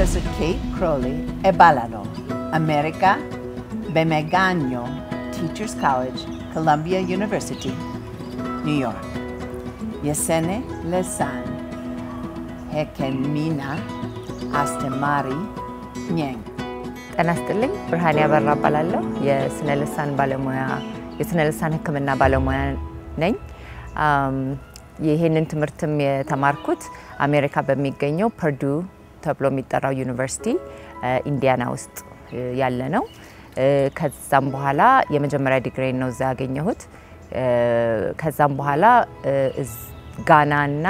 Professor Kate Crowley እባላለሁ። አሜሪካ በሚገኘው Teachers College Columbia University ኒውዮርክ የስነ ልሳን ሕክምና አስተማሪ ነኝ። ጤና ይስጥልኝ። ብርሃኔ አበራ እባላለሁ። የስነ ልሳን ባለሙያ የስነ ልሳን ሕክምና ባለሙያ ነኝ። ይህንን ትምህርትም የተማርኩት አሜሪካ በሚገኘው ፐርዱ ተብሎ የሚጠራው ዩኒቨርሲቲ ኢንዲያና ውስጥ ያለ ነው። ከዛም በኋላ የመጀመሪያ ዲግሪን ነው እዛ ያገኘሁት። ከዛም በኋላ ጋናና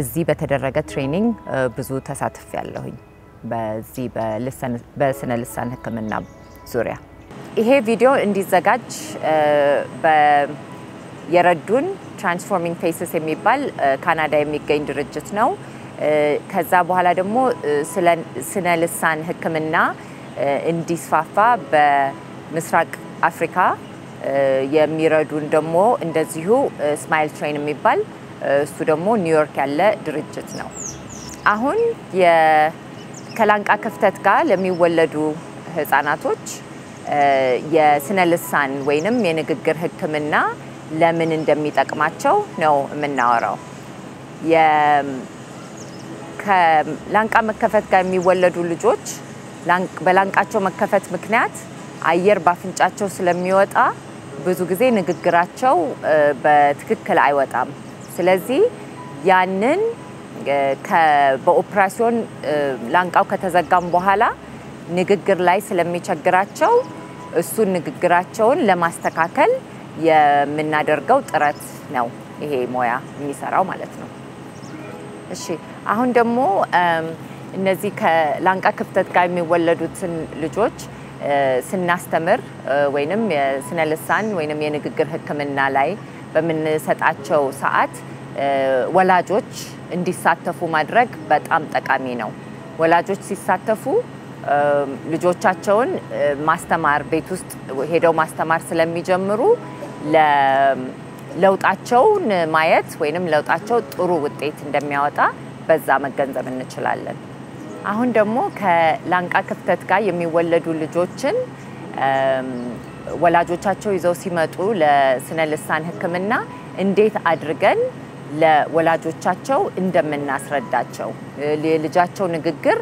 እዚህ በተደረገ training ብዙ ተሳትፌያለሁኝ በዚህ በስነ ልሳን ህክምና ዙሪያ። ይሄ ቪዲዮ እንዲዘጋጅ የረዱን Transforming Faces የሚባል ካናዳ የሚገኝ ድርጅት ነው። ከዛ በኋላ ደግሞ ስነ ልሳን ህክምና እ፣ እንዲስፋፋ በምስራቅ አፍሪካ የሚረዱን ደግሞ እንደዚሁ Smile Train የሚባል እሱ ደግሞ ኒውዮርክ ያለ ድርጅት ነው። አሁን ከላንቃ ክፍተት ጋር ለሚወለዱ ህጻናቶች የስነ ልሳን ወይንም የንግግር ህክምና ለምን እንደሚጠቅማቸው ነው የምናወራው። ከላንቃ መከፈት ጋር የሚወለዱ ልጆች በላንቃቸው መከፈት ምክንያት አየር ባፍንጫቸው ስለሚወጣ ብዙ ጊዜ ንግግራቸው በትክክል አይወጣም። ስለዚህ ያንን በኦፕራሲዮን ላንቃው ከተዘጋም በኋላ ንግግር ላይ ስለሚቸግራቸው እሱን ንግግራቸውን ለማስተካከል የምናደርገው ጥረት ነው ይሄ ሙያ የሚሰራው ማለት ነው። እሺ አሁን ደግሞ እነዚህ ከላንቃ ክፍተት ጋር የሚወለዱትን ልጆች ስናስተምር እ፣ ወይንም የስነ ልሳን ወይንም የንግግር ህክምና ላይ በምንሰጣቸው ሰዓት ወላጆች እንዲሳተፉ ማድረግ በጣም ጠቃሚ ነው። ወላጆች ሲሳተፉ ልጆቻቸውን ማስተማር ቤት ውስጥ ሄደው ማስተማር ስለሚጀምሩ ለውጣቸውን ማየት ወይንም ለውጣቸው ጥሩ ውጤት እንደሚያወጣ በዛ መገንዘብ እንችላለን። አሁን ደግሞ ከላንቃ ክፍተት ጋር የሚወለዱ ልጆችን ወላጆቻቸው ይዘው ሲመጡ ለስነ ልሳን ህክምና እንዴት አድርገን ለወላጆቻቸው እንደምናስረዳቸው የልጃቸው ንግግር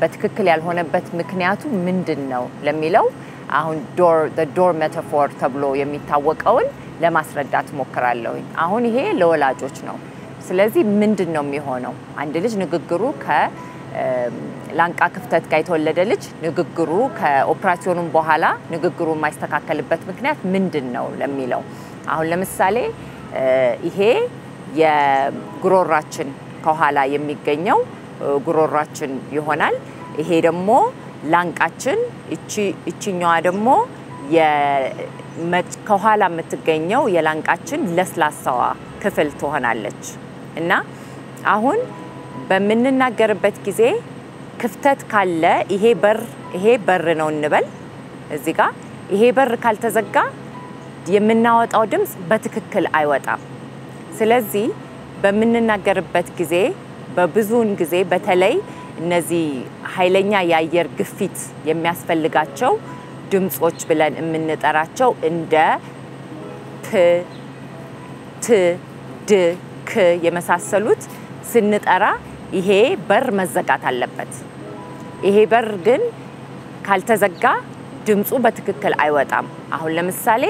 በትክክል ያልሆነበት ምክንያቱ ምንድን ነው ለሚለው አሁን door metaphor ተብሎ የሚታወቀውን ለማስረዳት እሞክራለሁኝ። አሁን ይሄ ለወላጆች ነው። ስለዚህ ምንድን ነው የሚሆነው? አንድ ልጅ ንግግሩ ከላንቃ ክፍተት ጋር የተወለደ ልጅ ንግግሩ ከኦፕራሲዮኑም በኋላ ንግግሩ የማይስተካከልበት ምክንያት ምንድን ነው ለሚለው አሁን ለምሳሌ ይሄ የጉሮሯችን ከኋላ የሚገኘው እ፣ ጉሮሯችን ይሆናል። ይሄ ደግሞ ላንቃችን፣ እቺ እቺኛዋ ደግሞ ከኋላ የምትገኘው የላንቃችን ለስላሳዋ ክፍል ትሆናለች እና አሁን በምንናገርበት ጊዜ ክፍተት ካለ ይሄ በር ይሄ በር ነው እንበል እዚህ ጋር ይሄ በር ካልተዘጋ የምናወጣው ድምፅ በትክክል አይወጣም። ስለዚህ በምንናገርበት ጊዜ በብዙውን ጊዜ በተለይ እነዚህ ኃይለኛ የአየር ግፊት የሚያስፈልጋቸው ድምፆች ብለን የምንጠራቸው እንደ ፕ፣ ት፣ ድ፣ ክ የመሳሰሉት ስንጠራ ይሄ በር መዘጋት አለበት። ይሄ በር ግን ካልተዘጋ ድምፁ በትክክል አይወጣም። አሁን ለምሳሌ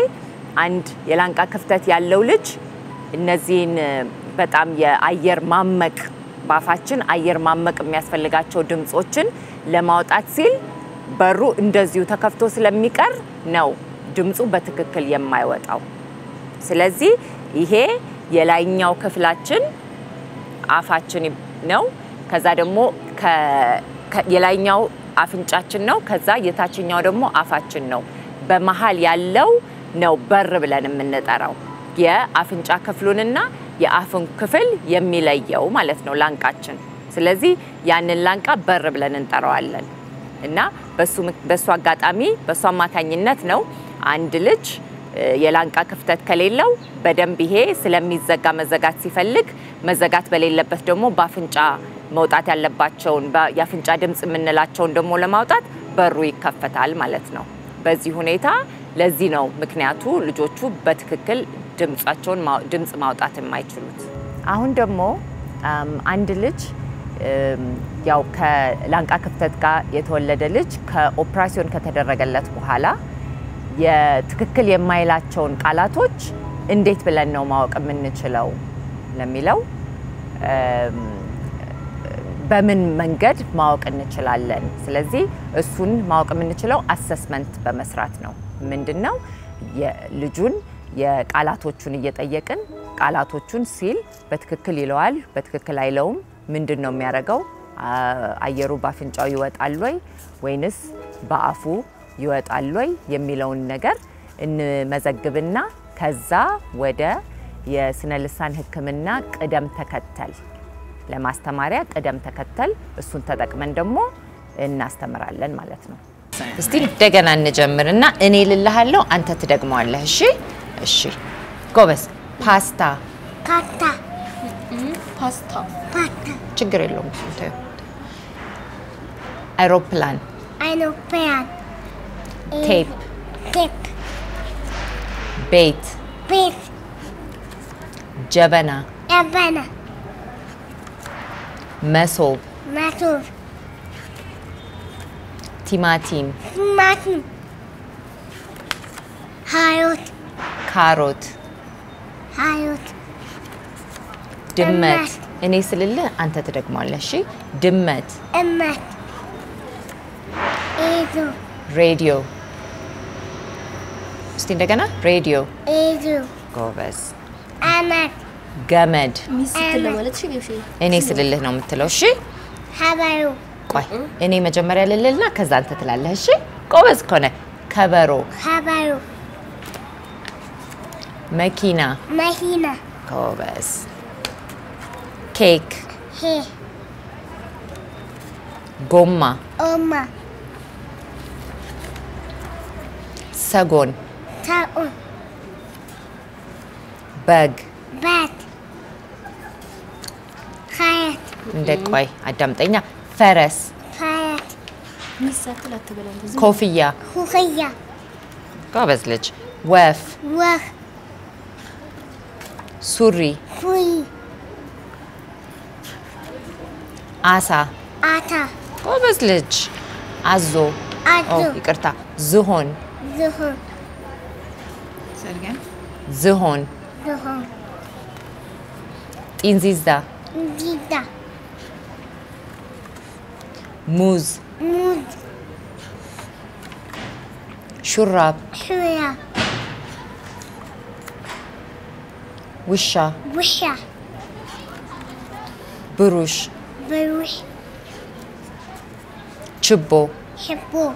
አንድ የላንቃ ክፍተት ያለው ልጅ እነዚህን በጣም የአየር ማመቅ በአፋችን አየር ማመቅ የሚያስፈልጋቸው ድምፆችን ለማውጣት ሲል በሩ እንደዚሁ ተከፍቶ ስለሚቀር ነው ድምፁ በትክክል የማይወጣው። ስለዚህ ይሄ የላይኛው ክፍላችን አፋችን ነው። ከዛ ደግሞ የላይኛው አፍንጫችን ነው። ከዛ የታችኛው ደግሞ አፋችን ነው። በመሀል ያለው ነው በር ብለን የምንጠራው የአፍንጫ ክፍሉንና የአፍን ክፍል የሚለየው ማለት ነው ላንቃችን። ስለዚህ ያንን ላንቃ በር ብለን እንጠራዋለን እና በሱ አጋጣሚ በሱ አማካኝነት ነው አንድ ልጅ የላንቃ ክፍተት ከሌለው በደንብ ይሄ ስለሚዘጋ መዘጋት ሲፈልግ መዘጋት በሌለበት ደግሞ በአፍንጫ መውጣት ያለባቸውን የአፍንጫ ድምፅ የምንላቸውን ደግሞ ለማውጣት በሩ ይከፈታል ማለት ነው። በዚህ ሁኔታ ለዚህ ነው ምክንያቱ ልጆቹ በትክክል ድምጻቸውን ማው- ድምፅ ማውጣት የማይችሉት። አሁን ደግሞ አንድ ልጅ ያው ከላንቃ ክፍተት ጋር የተወለደ ልጅ ከኦፕራሲዮን ከተደረገለት በኋላ የትክክል የማይላቸውን ቃላቶች እንዴት ብለን ነው ማወቅ የምንችለው ለሚለው በምን መንገድ ማወቅ እንችላለን? ስለዚህ እሱን ማወቅ የምንችለው አሰስመንት በመስራት ነው። ምንድን ነው የልጁን የቃላቶቹን እየጠየቅን ቃላቶቹን ሲል በትክክል ይለዋል፣ በትክክል አይለውም፣ ምንድን ነው የሚያደርገው? አየሩ በአፍንጫው ይወጣል ወይ ወይንስ በአፉ ይወጣል ወይ የሚለውን ነገር እንመዘግብና ከዛ ወደ የስነ ልሳን ሕክምና ቅደም ተከተል ለማስተማሪያ ቅደም ተከተል እሱን ተጠቅመን ደግሞ እናስተምራለን ማለት ነው። እስቲ እንደገና እንጀምርና እኔ ልልሃለሁ፣ አንተ ትደግመዋለህ። እሺ፣ እሺ፣ ጎበዝ። ፓስታ። ፓስታ። ፓታ ችግር የለውም። አይሮፕላን፣ አይሮፕላን ቴፕ፣ ቴፕ ቤት፣ ቤት ጀበና፣ ጀበና መሶብ፣ መሶብ ቲማቲም፣ ቲማቲም ሃዮት ካሮት፣ ሃዮት ድመት። እመት። እኔ ስልልህ አንተ ትደግመዋለህ። እሺ፣ ድመት፣ እመት ኤዞ ሬዲዮ። እስቲ እንደገና ሬዲዮ። ኤዞ ጎበዝ። አመት ገመድ። እኔ ስልልህ ነው የምትለው። እሺ ሀበሩ ቆይ እኔ መጀመሪያ ልልልና ከዛ አንተ ትላለህ። እሺ ጎበዝ ከሆነ ከበሮ፣ ሀበሩ መኪና፣ መኪና ጎበዝ። ኬክ፣ ጎማ፣ ኦማ ሰጎን፣ ታኡን በግ። ባት ሀያት እንደ ቆይ አዳምጠኛ። ፈረስ፣ ብዙ ኮፍያ፣ ሁክያ ጎበዝ ልጅ። ወፍ፣ ወህ ሱሪ፣ ፉይ አሳ፣ አታ ጎበዝ ልጅ። አዞ፣ አዞ ይቅርታ፣ ዝሆን፣ ዝሆን زهون زهون again. Zuhon. Zuhon. موز موز شراب شراب وشا وشا بروش بروش شبو شبو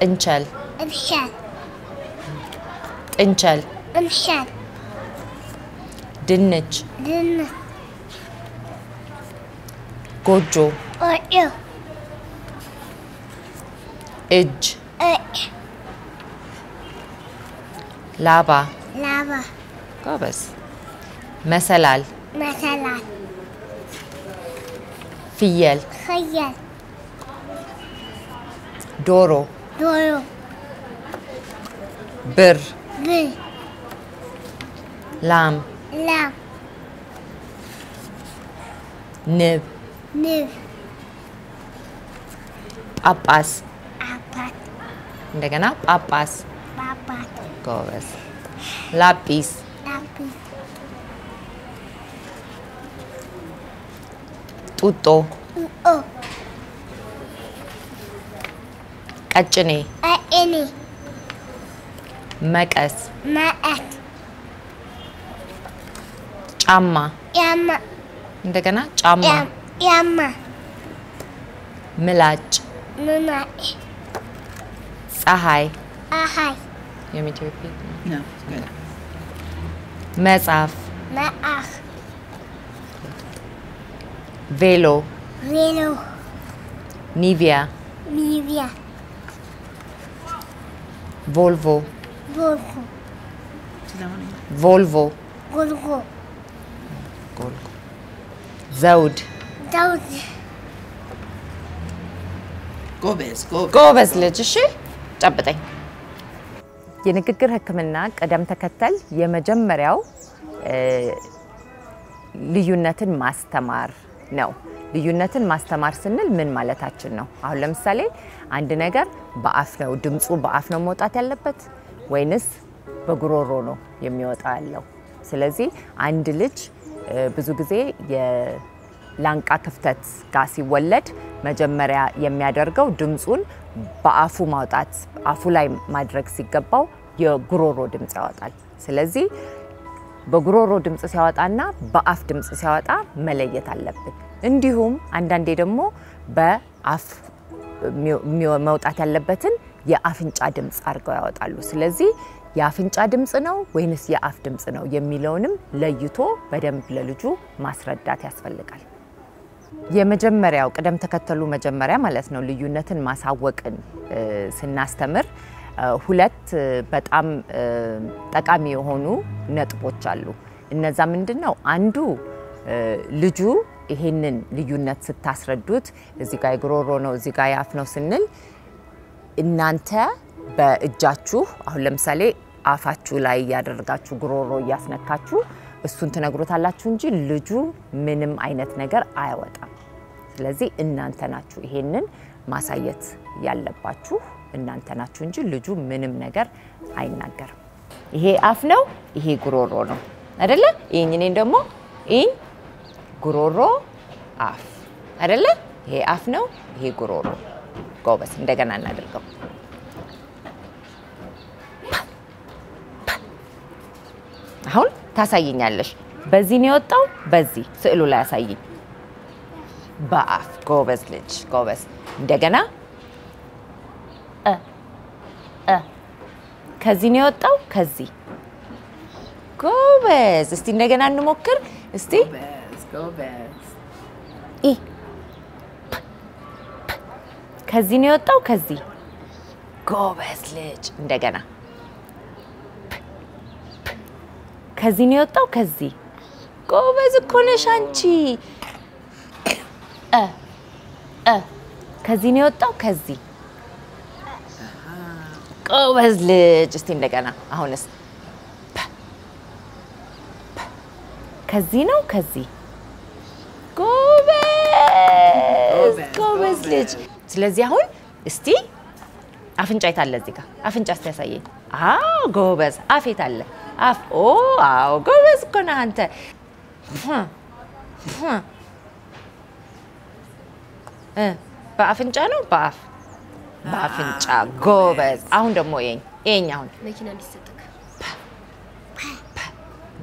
تنشل انشل انشل انشل دنج. دنج. جوجو اوجو اج. اج لابا. لابا. كويس مثلا مثلا فيل خيل دورو. دورو. بر. Bi. Lam. Lam. Nib. Nib. Papas. Papas. Indagana papas. Papas. Gowes. Lapis. Lapis. Tuto. Tuto. Kacene. Kacene. መቀስ፣ ማአት ጫማ፣ ያማ እንደገና ጫማ፣ ያም- ያማ ምላጭ፣ ምናጭ ፀሐይ፣ አሃይ የሚቴዎፒ No, good. መጽሐፍ፣ መአኽ ቬሎ፣ ቬሎ ኒቪያ፣ ሚቪያ ቮልቮ፣ ቦልኮ ቮልቮ፣ ጎልጎ ጎልጎ፣ ዘውድ ዘውድ ጎበዝ ጎበዝ ጎበዝ ልጅ። እሺ ጨብጠኝ። የንግግር ሕክምና ቅደም ተከተል የመጀመሪያው ልዩነትን ማስተማር ነው። ልዩነትን ማስተማር ስንል ምን ማለታችን ነው? አሁን ለምሳሌ አንድ ነገር በአፍ ነው ድምፁ በአፍ ነው መውጣት ያለበት ወይንስ በጉሮሮ ነው የሚወጣ ያለው? ስለዚህ አንድ ልጅ ብዙ ጊዜ የላንቃ ክፍተት ጋር ሲወለድ መጀመሪያ የሚያደርገው ድምፁን በአፉ ማውጣት አፉ ላይ ማድረግ ሲገባው የጉሮሮ ድምፅ ያወጣል። ስለዚህ በጉሮሮ ድምፅ ሲያወጣና በአፍ ድምፅ ሲያወጣ መለየት አለብን። እንዲሁም አንዳንዴ ደግሞ በአፍ መውጣት ያለበትን የአፍንጫ ድምፅ አድርገው ያወጣሉ። ስለዚህ የአፍንጫ ድምፅ ነው ወይንስ የአፍ ድምፅ ነው የሚለውንም ለይቶ በደንብ ለልጁ ማስረዳት ያስፈልጋል። የመጀመሪያው ቅደም ተከተሉ መጀመሪያ ማለት ነው ልዩነትን ማሳወቅን ስናስተምር ሁለት በጣም ጠቃሚ የሆኑ ነጥቦች አሉ። እነዛ ምንድን ነው? አንዱ ልጁ ይሄንን ልዩነት ስታስረዱት እዚህ ጋር የጉሮሮ ነው፣ እዚህ ጋር የአፍ ነው ስንል እናንተ በእጃችሁ አሁን ለምሳሌ አፋችሁ ላይ እያደረጋችሁ ጉሮሮ እያስነካችሁ እሱን ትነግሩታላችሁ እንጂ ልጁ ምንም አይነት ነገር አያወጣም። ስለዚህ እናንተ ናችሁ ይሄንን ማሳየት ያለባችሁ እናንተ ናችሁ እንጂ ልጁ ምንም ነገር አይናገርም። ይሄ አፍ ነው፣ ይሄ ጉሮሮ ነው አይደለ? ይህኝ ደግሞ ይህኝ ጉሮሮ አፍ አይደለ? ይሄ አፍ ነው፣ ይሄ ጉሮሮ። ጎበስ። እንደገና እናድርገው። አሁን ታሳይኛለሽ። በዚህ ነው የወጣው፣ በዚህ ስዕሉ ላይ አሳይኝ። በአፍ ጎበዝ ልጅ ጎበዝ። እንደገና ከዚህ ነው የወጣው፣ ከዚህ ጎበዝ። እስቲ እንደገና እንሞክር። እስቲ ጎበዝ ጎበዝ ኢ ፕ ፕ ከዚህ ነው የወጣው፣ ከዚህ። ጎበዝ ልጅ። እንደገና። ከዚህ ነው የወጣው፣ ከዚህ። ጎበዝ እኮ ነሽ አንቺ። እ እ ከዚህ ነው የወጣው፣ ከዚህ። ጎበዝ ልጅ። እስቲ እንደገና አሁንስ። ከዚህ ነው? ከዚህ። ጎበዝ ጎበዝ ልጅ። ስለዚህ አሁን እስቲ አፍንጫ የታለ እዚህ ጋር አፍንጫ እስቲ ያሳየኝ። አዎ ጎበዝ። አፍ የታለ አፍ? ኦ አዎ ጎበዝ እኮ ነህ አንተ። እ በአፍንጫ ነው በአፍ በአፍንጫ ጎበዝ። አሁን ደግሞ ይኝ ይኝ አሁን መኪና እንዲሰጥክ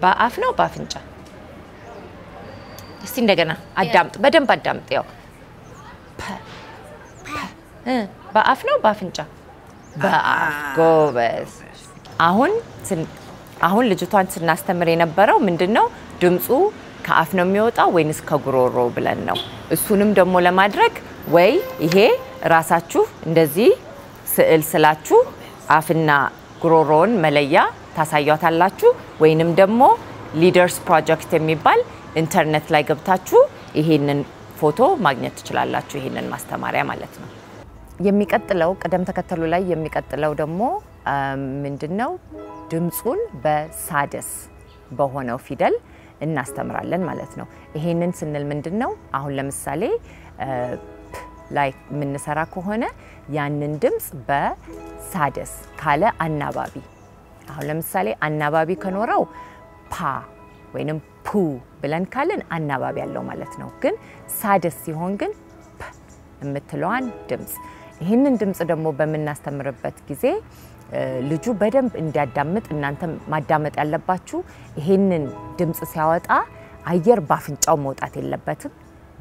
በአፍ ነው በአፍንጫ? እስቲ እንደገና አዳምጥ፣ በደንብ አዳምጥ። ያው በአፍ ነው በአፍንጫ? በአፍ ጎበዝ። አሁን አሁን ልጅቷን ስናስተምር የነበረው ምንድን ነው ድምፁ ከአፍ ነው የሚወጣው ወይንስ ከጉሮሮ ብለን ነው። እሱንም ደግሞ ለማድረግ ወይ ይሄ ራሳችሁ እንደዚህ ስዕል ስላችሁ አፍና ጉሮሮውን መለያ ታሳያታላችሁ፣ ወይንም ደግሞ ሊደርስ ፕሮጀክት የሚባል ኢንተርኔት ላይ ገብታችሁ ይሄንን ፎቶ ማግኘት ትችላላችሁ። ይሄንን ማስተማሪያ ማለት ነው። የሚቀጥለው ቅደም ተከተሉ ላይ የሚቀጥለው ደግሞ ምንድን ነው? ድምፁን በሳደስ በሆነው ፊደል እናስተምራለን ማለት ነው። ይሄንን ስንል ምንድን ነው? አሁን ለምሳሌ ፕ ላይ የምንሰራ ከሆነ ያንን ድምፅ በሳደስ ካለ አናባቢ አሁን ለምሳሌ አናባቢ ከኖረው ፓ ወይንም ፑ ብለን ካልን አናባቢ ያለው ማለት ነው። ግን ሳድስ ሲሆን ግን ፕ የምትለዋን ድምፅ ይህንን ድምፅ ደግሞ በምናስተምርበት ጊዜ ልጁ በደንብ እንዲያዳምጥ እናንተ ማዳመጥ ያለባችሁ ይሄንን ድምፅ ሲያወጣ አየር በአፍንጫው መውጣት የለበትም፣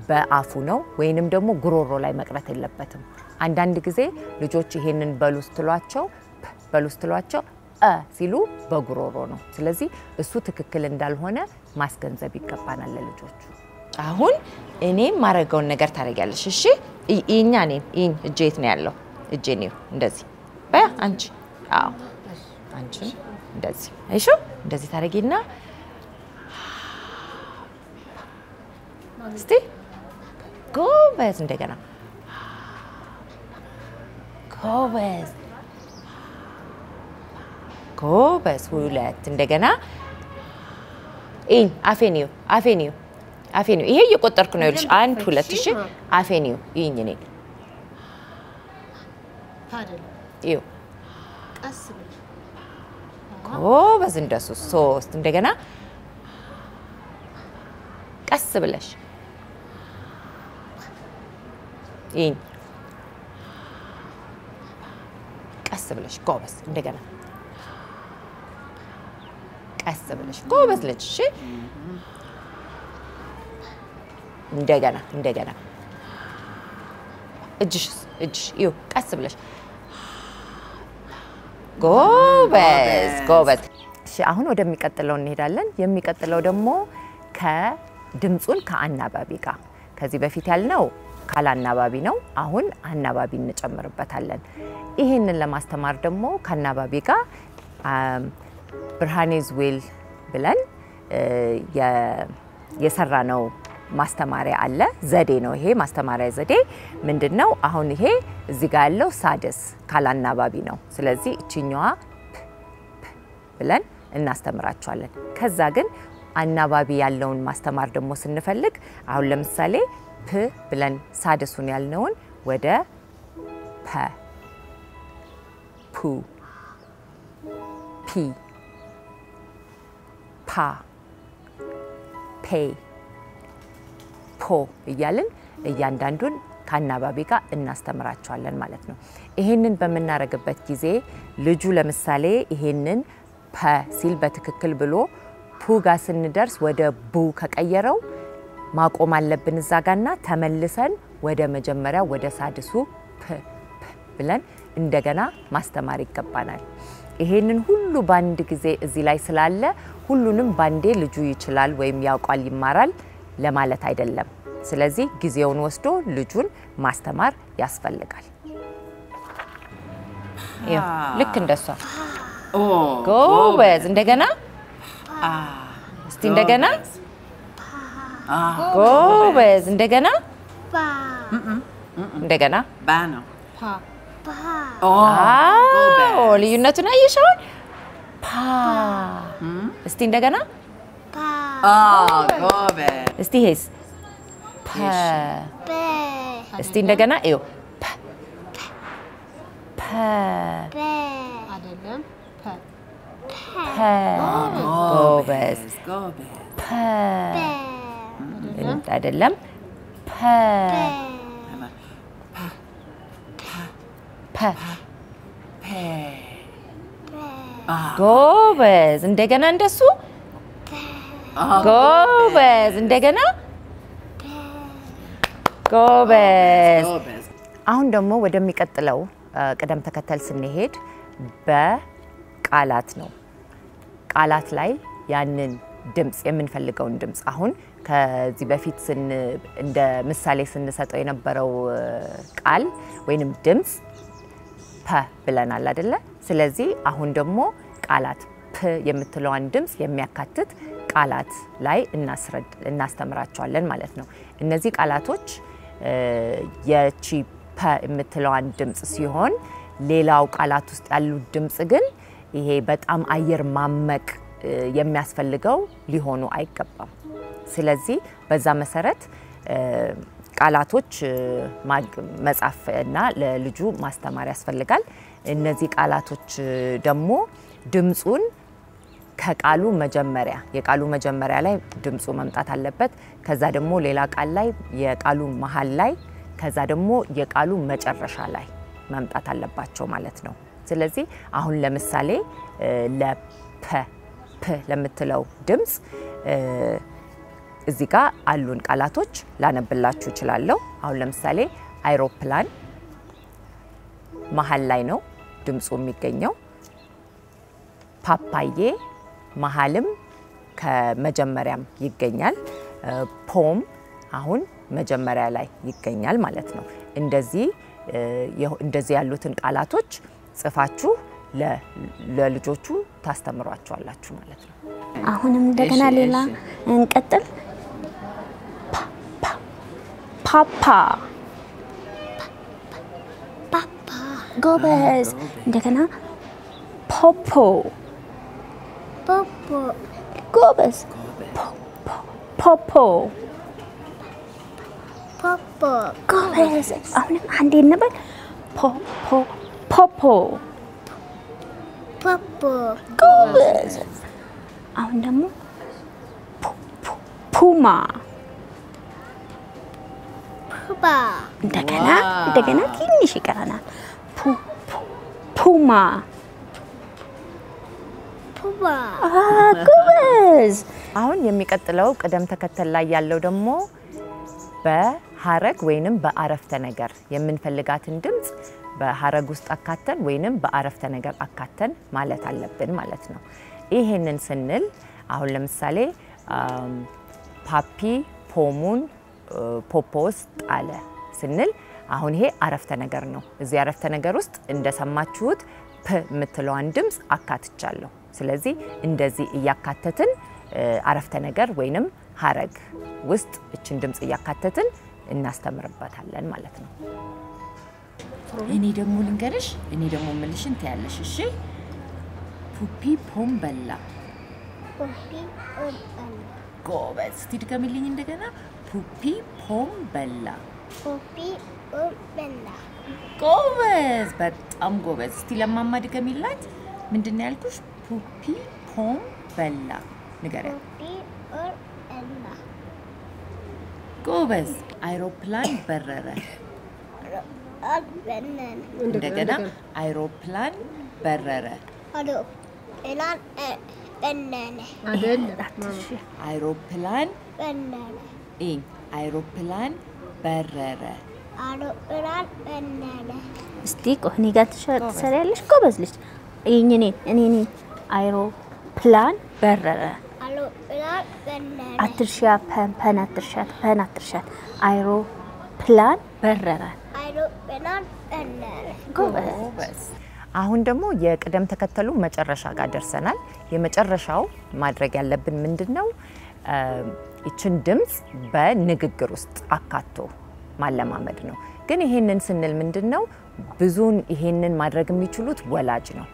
በአፉ ነው ወይንም ደግሞ ጉሮሮ ላይ መቅረት የለበትም። አንዳንድ ጊዜ ልጆች ይሄንን በሉ ስትሏቸው ሲሉ በጉሮሮ ነው። ስለዚህ እሱ ትክክል እንዳልሆነ ማስገንዘብ ይገባናል ለልጆቹ። አሁን እኔም ማድረገውን ነገር ታደርጊያለሽ። እሺ ይኛ እኔን ይኝ እጄ የት ነው ያለው? እጄ ነው እንደዚህ በያ አንቺ አዎ አንቺም እንደዚህ አይሾ እንደዚህ ታደርጊና እስቲ ጎበዝ። እንደገና ጎበዝ ጎበዝ። ሁለት እንደገና ኢን አፌኒው አፌኒው አፌኒው። ይሄ እየቆጠርኩ ነው። ይኸውልሽ አንድ ሁለት። እሺ አፌኒው ይኝ እኔ ይው ጎበዝ። እንደሱ ሶስት እንደገና ቀስ ብለሽ ይኝ ቀስ ብለሽ ጎበዝ። እንደገና ቀስ ብለሽ ጎበዝ ልጅ። እሺ እንደገና እንደገና እጅሽ እጅሽ ይው ቀስ ብለሽ ጎበዝ ጎበዝ። እሺ አሁን ወደሚቀጥለው እንሄዳለን። የሚቀጥለው ደግሞ ከድምፁን ከአናባቢ ጋር ከዚህ በፊት ያልነው ካላናባቢ ነው። አሁን አናባቢ እንጨምርበታለን። ይህንን ለማስተማር ደግሞ ከአናባቢ ጋር ብርሃኔ ዝዌል ብለን እ፣ የ- የሰራነው ማስተማሪያ አለ። ዘዴ ነው ይሄ ማስተማሪያ ዘዴ ምንድን ነው? አሁን ይሄ እዚህ ጋር ያለው ሳድስ ካላናባቢ ነው። ስለዚህ እችኛዋ ብለን እናስተምራቸዋለን። ከዛ ግን አናባቢ ያለውን ማስተማር ደግሞ ስንፈልግ አሁን ለምሳሌ ፕ ብለን ሳድሱን ያልነውን ወደ ፐ ፑ ፒ ፓ ፔ ፖ እያልን እያንዳንዱን ከአናባቢ ጋር እናስተምራቸዋለን ማለት ነው። ይሄንን በምናደርግበት ጊዜ ልጁ ለምሳሌ ይሄንን ፐ ሲል በትክክል ብሎ ፑ ጋር ስንደርስ ወደ ቡ ከቀየረው ማቆም አለብን እዛ ጋ ተመልሰን ወደ መጀመሪያ ወደ ሳድሱ ፕ ፕ ብለን እንደገና ማስተማር ይገባናል። ይሄንን ሁሉ በአንድ ጊዜ እዚህ ላይ ስላለ ሁሉንም ባንዴ ልጁ ይችላል ወይም ያውቃል ይማራል ለማለት አይደለም። ስለዚህ ጊዜውን ወስዶ ልጁን ማስተማር ያስፈልጋል። ይኸው ልክ እንደሷ ኦ ጎበዝ። እንደገና አ እስቲ እንደገና አ ጎበዝ። እንደገና ባ እንደገና ባ ነው። ፓ ባ ኦ አዎ ልዩነቱን አየሽውን? ፓ እስቲ እንደገና ባ አ ጎበዝ እስቲ ሄስ ፐ በ እስቲ እንደገና እዩ ፐ ፐ በ አይደለም ፐ ፐ ጎበዝ ጎበዝ ፐ በ አይደለም ፐ ፐ ፔ ጎበዝ እንደገና እንደሱ አ ጎበዝ እንደገና ጎበዝ አሁን ደግሞ ወደሚቀጥለው ቅደም ተከተል ስንሄድ በቃላት ነው። ቃላት ላይ ያንን ድምፅ የምንፈልገውን ድምፅ አሁን ከዚህ በፊት እንደ ምሳሌ ስንሰጠው የነበረው ቃል ወይንም ድምፅ ፐ ብለናል አይደለ? ስለዚህ አሁን ደግሞ ቃላት ፕ የምትለዋን ድምፅ የሚያካትት ቃላት ላይ እናስተምራቸዋለን ማለት ነው። እነዚህ ቃላቶች የቺ ፐ የምትለዋን ድምፅ ሲሆን ሌላው ቃላት ውስጥ ያሉት ድምፅ ግን ይሄ በጣም አየር ማመቅ የሚያስፈልገው ሊሆኑ አይገባም። ስለዚህ በዛ መሰረት ቃላቶች መጻፍ እና ለልጁ ማስተማር ያስፈልጋል። እነዚህ ቃላቶች ደግሞ ድምፁን ከቃሉ መጀመሪያ የቃሉ መጀመሪያ ላይ ድምፁ መምጣት አለበት። ከዛ ደግሞ ሌላ ቃል ላይ የቃሉ መሀል ላይ ከዛ ደግሞ የቃሉ መጨረሻ ላይ መምጣት አለባቸው ማለት ነው። ስለዚህ አሁን ለምሳሌ ለፐ ፕ ለምትለው ድምፅ እዚህ ጋር አሉን ቃላቶች ላነብላችሁ እችላለሁ። አሁን ለምሳሌ አይሮፕላን መሀል ላይ ነው ድምፁ የሚገኘው። ፓፓዬ መሀልም ከመጀመሪያም ይገኛል። ፖም አሁን መጀመሪያ ላይ ይገኛል ማለት ነው። እንደዚህ እንደዚህ ያሉትን ቃላቶች ጽፋችሁ ለ- ለልጆቹ ታስተምሯቸዋላችሁ ማለት ነው። አሁንም እንደገና ሌላ እንቀጥል። ፓፓ ጎበዝ። እንደገና ፖፖ ፖፖ ጎበዝ። ፖፖ ፖፖ ጎበዝ። አሁንም አንዴ እንበል ፖፖ ፖፖ ፖፖ ጎበዝ። አሁን ደግሞ ፑ- ፑ- ፑማ ፑባ እንደገና ዋው። እንደገና ትንሽ ይቀረናል። ፑ- ፑ- ፑማ ፑባ አ፣ ጎበዝ። አሁን የሚቀጥለው ቅደም ተከተል ላይ ያለው ደግሞ በሀረግ ወይንም በአረፍተ ነገር የምንፈልጋትን ድምፅ በሀረግ ውስጥ አካተን ወይንም በአረፍተ ነገር አካተን ማለት አለብን ማለት ነው። ይሄንን ስንል አሁን ለምሳሌ ፓፒ ፖሙን ፖፖ ጣለ ስንል አሁን ይሄ አረፍተ ነገር ነው። እዚህ አረፍተ ነገር ውስጥ እንደሰማችሁት ፕ የምትለዋን ድምፅ አካትቻለሁ። ስለዚህ እንደዚህ እያካተትን አረፍተ ነገር ወይንም ሀረግ ውስጥ እችን ድምፅ እያካተትን እናስተምርበታለን ማለት ነው። እኔ ደግሞ ልንገርሽ፣ እኔ ደግሞ ምልሽን ትያለሽ። እሺ ፑፒ ፖም በላ። ጎበዝ። እስቲ ድገሚልኝ እንደገና። ፑፒ ፖም በላ። ፑፒ ኦበላ ጎበዝ፣ በጣም ጎበዝ። እስቲ ለማማ ድገሚላት። ምንድን ነው ያልኩሽ? ፑፒ ፖም በላ። ንገሪያት። ጎበዝ። አይሮፕላን በረረ። እንደገና አይሮፕላን በረረ። አዶ ኤላን በነነ አይሮፕላን በነነ አይሮፕላን በረረ። አዶ ኤላን በነነ እስቲ ቆይ እኔ ጋር ትሰሪያለሽ። ጎበዝ ልጅ እኔ እኔ አይሮፕላን በረረ። አዶ ኤላን በነነ አትርሻ ፐን አትርሻት ፐን አትርሻት። አይሮፕላን በረረ። ጎበዝ አሁን ደግሞ የቅደም ተከተሉ መጨረሻ ጋር ደርሰናል። የመጨረሻው ማድረግ ያለብን ምንድን ነው? ይችን ድምፅ በንግግር ውስጥ አካቶ ማለማመድ ነው። ግን ይሄንን ስንል ምንድን ነው ብዙን ይሄንን ማድረግ የሚችሉት ወላጅ ነው።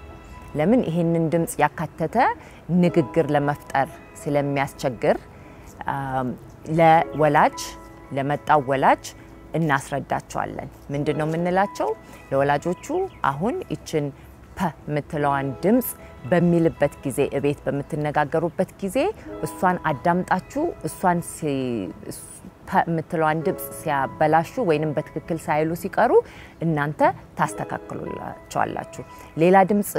ለምን ይሄንን ድምፅ ያካተተ ንግግር ለመፍጠር ስለሚያስቸግር ለወላጅ ለመጣው ወላጅ እናስረዳቸዋለን። ምንድን ነው የምንላቸው? ለወላጆቹ አሁን ይችን ፐ የምትለዋን ድምፅ በሚልበት ጊዜ እቤት በምትነጋገሩበት ጊዜ እሷን አዳምጣችሁ እሷን የምትለዋን ድምፅ ሲያበላሹ ወይንም በትክክል ሳይሉ ሲቀሩ እናንተ ታስተካክሉላቸዋላችሁ። ሌላ ድምፅ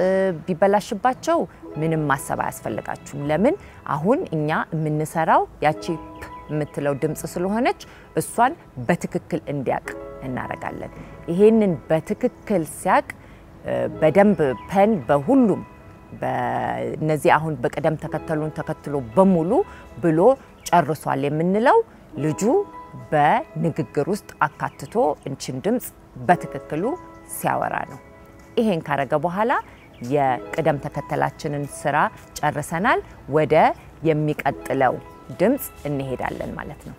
ቢበላሽባቸው ምንም ማሰብ አያስፈልጋችሁም። ለምን አሁን እኛ የምንሰራው ያቺ ፕ የምትለው ድምፅ ስለሆነች እሷን በትክክል እንዲያቅ እናደርጋለን። ይሄንን በትክክል ሲያቅ በደንብ ፐን በሁሉም በእነዚህ አሁን በቅደም ተከተሉን ተከትሎ በሙሉ ብሎ ጨርሷል የምንለው ልጁ በንግግር ውስጥ አካትቶ እንችን ድምፅ በትክክሉ ሲያወራ ነው። ይሄን ካረገ በኋላ የቅደም ተከተላችንን ስራ ጨርሰናል። ወደ የሚቀጥለው ድምፅ እንሄዳለን ማለት ነው።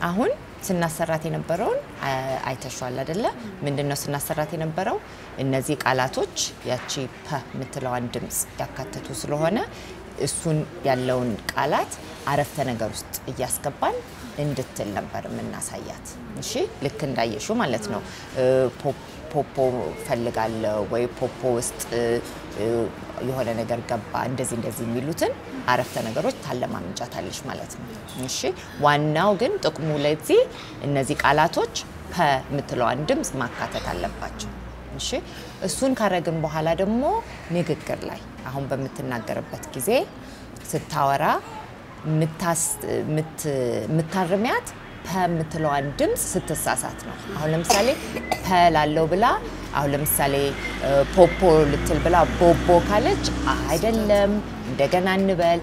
አሁን ስናሰራት የነበረውን አ- አይተሽዋል አይደለ? ምንድነው ስናሰራት የነበረው? እነዚህ ቃላቶች ያቺ ፐ የምትለዋን ድምፅ ያካተቱ ስለሆነ እሱን ያለውን ቃላት አረፍተ ነገር ውስጥ እያስገባን እንድትል ነበር የምናሳያት። እሺ፣ ልክ እንዳየሹ ማለት ነው። ፖፖ ፈልጋለሁ ወይ ፖፖ ውስጥ የሆነ ነገር ገባ፣ እንደዚህ እንደዚህ የሚሉትን አረፍተ ነገሮች ታለማምጃታለሽ ማለት ነው። እሺ፣ ዋናው ግን ጥቅሙ ለዚህ እነዚህ ቃላቶች ፐ የምትለዋን ድምፅ ማካተት አለባቸው። እሺ፣ እሱን ካረግን በኋላ ደግሞ ንግግር ላይ አሁን በምትናገርበት ጊዜ ስታወራ የምታርሚያት ፐ የምትለዋን ድምፅ ስትሳሳት ነው። አሁን ለምሳሌ ፐ ላለው ብላ አሁን ለምሳሌ ፖፖ ልትል ብላ ቦቦ ካለች አይደለም፣ እንደገና እንበል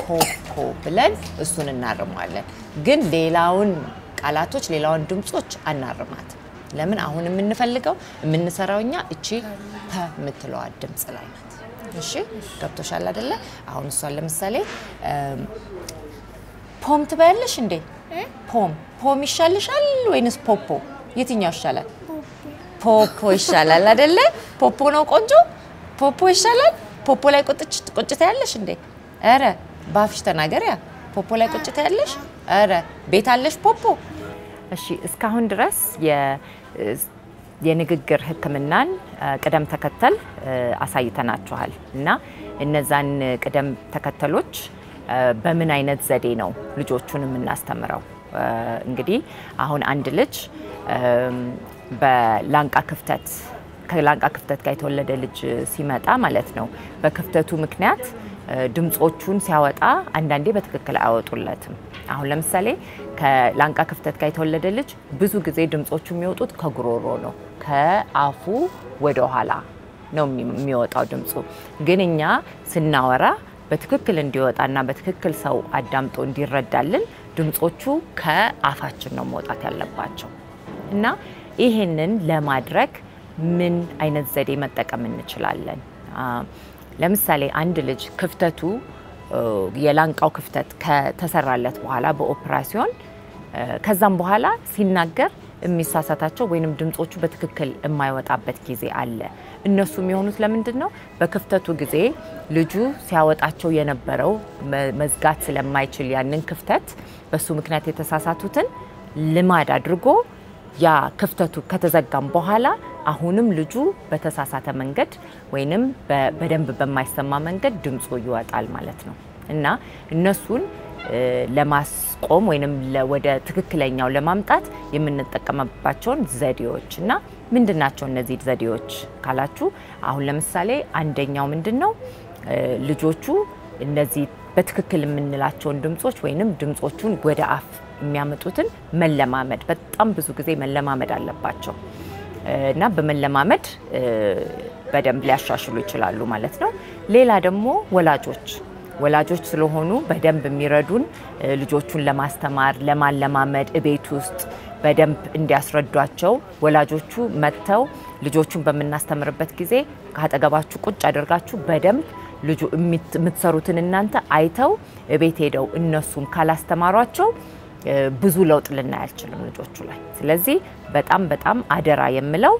ፖፖ ብለን እሱን እናርመዋለን። ግን ሌላውን ቃላቶች ሌላውን ድምፆች አናርማት። ለምን? አሁን የምንፈልገው የምንሰራው እኛ እቺ ፐ የምትለዋ ድምፅ ላይ ናት። እሺ ገብቶሻል አይደለ? አሁን እሷን ለምሳሌ ፖም ትበያለሽ እንዴ ፖም ፖም ይሻልሻል ወይንስ ፖፖ? የትኛው ይሻላል? ፖፖ ይሻላል አይደለ? ፖፖ ነው ቆንጆ። ፖፖ ይሻላል። ፖፖ ላይ ቁጭ ቁጭታ ያለሽ እንዴ? ኧረ ባፍሽ ተናገሪያ። ፖፖ ላይ ቁጭታ ያለሽ? ኧረ ቤት አለሽ ፖፖ? እሺ እስካሁን ድረስ የንግግር ሕክምናን እ፣ ቅደም ተከተል አሳይተናችኋል እና እነዛን ቅደም ተከተሎች በምን አይነት ዘዴ ነው ልጆቹን የምናስተምረው? እንግዲህ አሁን አንድ ልጅ በላንቃ ክፍተት ከላንቃ ክፍተት ጋር የተወለደ ልጅ ሲመጣ ማለት ነው በክፍተቱ ምክንያት እ፣ ድምጾቹን ሲያወጣ አንዳንዴ በትክክል አያወጡለትም። አሁን ለምሳሌ ከላንቃ ክፍተት ጋር የተወለደ ልጅ ብዙ ጊዜ ድምጾቹ የሚወጡት ከጉሮሮ ነው፣ ከአፉ ወደ ኋላ ነው የሚ- የሚወጣው ድምፁ። ግን እኛ ስናወራ በትክክል እንዲወጣና በትክክል ሰው አዳምጦ እንዲረዳልን ድምጾቹ ከአፋችን ነው መውጣት ያለባቸው እና ይሄንን ለማድረግ ምን አይነት ዘዴ መጠቀም እንችላለን? ለምሳሌ አንድ ልጅ ክፍተቱ የላንቃው ክፍተት ከተሰራለት በኋላ በኦፕራሲዮን ከዛም በኋላ ሲናገር የሚሳሳታቸው ወይንም ድምጾቹ በትክክል የማይወጣበት ጊዜ አለ። እነሱ የሚሆኑት ለምንድን ነው? በክፍተቱ ጊዜ ልጁ ሲያወጣቸው የነበረው መዝጋት ስለማይችል ያንን ክፍተት በሱ ምክንያት የተሳሳቱትን ልማድ አድርጎ ያ ክፍተቱ ከተዘጋም በኋላ አሁንም ልጁ በተሳሳተ መንገድ ወይንም በደንብ በማይሰማ መንገድ ድምፁ ይወጣል ማለት ነው እና እነሱን ለማስቆም ወይንም ለ- ወደ ትክክለኛው ለማምጣት የምንጠቀምባቸውን ዘዴዎች እና ምንድን ናቸው እነዚህ ዘዴዎች ካላችሁ አሁን ለምሳሌ አንደኛው ምንድን ነው ልጆቹ እነዚህ በትክክል የምንላቸውን ድምጾች ወይንም ድምጾቹን ወደ አፍ የሚያመጡትን መለማመድ በጣም ብዙ ጊዜ መለማመድ አለባቸው እና በመለማመድ በደንብ ሊያሻሽሉ ይችላሉ ማለት ነው። ሌላ ደግሞ ወላጆች ወላጆች ስለሆኑ በደንብ የሚረዱን ልጆቹን ለማስተማር ለማለማመድ እቤት ውስጥ በደንብ እንዲያስረዷቸው ወላጆቹ መጥተው ልጆቹን በምናስተምርበት ጊዜ ካጠገባችሁ ቁጭ አድርጋችሁ በደንብ ልጁ የምት- የምትሰሩትን እናንተ አይተው እቤት ሄደው እነሱም ካላስተማሯቸው ብዙ ለውጥ ልናይ አልችልም ልጆቹ ላይ። ስለዚህ በጣም በጣም አደራ የምለው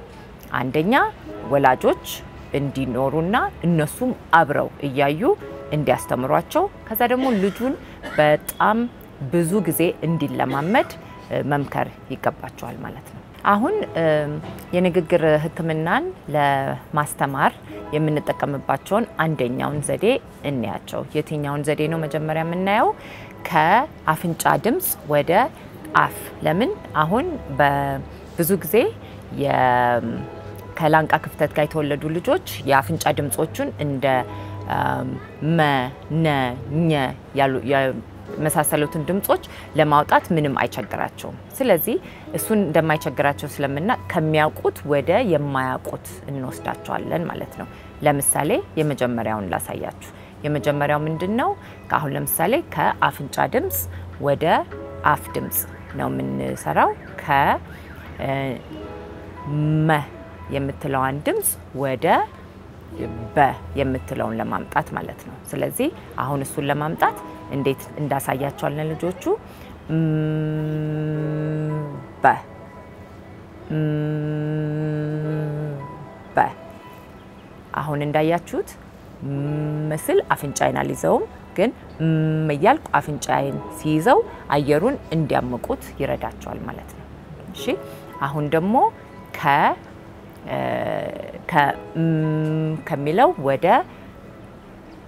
አንደኛ ወላጆች እንዲኖሩና እነሱም አብረው እያዩ እንዲያስተምሯቸው ከዛ ደግሞ ልጁን በጣም ብዙ ጊዜ እንዲለማመድ መምከር ይገባቸዋል ማለት ነው። አሁን የንግግር ሕክምናን ለማስተማር የምንጠቀምባቸውን አንደኛውን ዘዴ እንያቸው። የትኛውን ዘዴ ነው መጀመሪያ የምናየው? ከአፍንጫ ድምፅ ወደ አፍ። ለምን አሁን በብዙ ጊዜ ከላንቃ ክፍተት ጋር የተወለዱ ልጆች የአፍንጫ ድምጾቹን እንደ መ፣ ነ፣ ኘ ያሉ የመሳሰሉትን ድምጾች ለማውጣት ምንም አይቸግራቸውም። ስለዚህ እሱን እንደማይቸግራቸው ስለምና ከሚያውቁት ወደ የማያውቁት እንወስዳቸዋለን ማለት ነው። ለምሳሌ የመጀመሪያውን ላሳያችሁ። የመጀመሪያው ምንድን ነው? አሁን ለምሳሌ ከአፍንጫ ድምፅ ወደ አፍ ድምፅ ነው የምንሰራው። ከ እ፣ መ የምትለዋን ድምፅ ወደ በ የምትለውን ለማምጣት ማለት ነው። ስለዚህ አሁን እሱን ለማምጣት እንዴት እንዳሳያቸዋለን ልጆቹ በ በ አሁን እንዳያችሁት ምስል አፍንጫዬን አልይዘውም፣ ግን እያልኩ አፍንጫዬን ሲይዘው አየሩን እንዲያምቁት ይረዳቸዋል ማለት ነው። እሺ አሁን ደግሞ ከ ከሚለው ወደ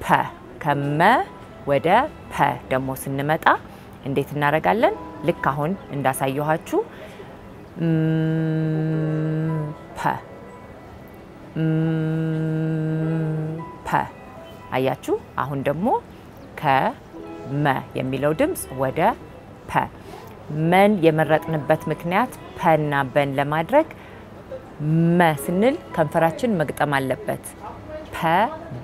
ፐ ከመ ወደ ፐ ደግሞ ስንመጣ እንዴት እናደርጋለን? ልክ አሁን እንዳሳየኋችሁ ፐ ፐ አያችሁ። አሁን ደግሞ ከመ የሚለው ድምፅ ወደ ፐ መን የመረጥንበት ምክንያት ፐና በን ለማድረግ መ ስንል ከንፈራችን መግጠም አለበት። ፐ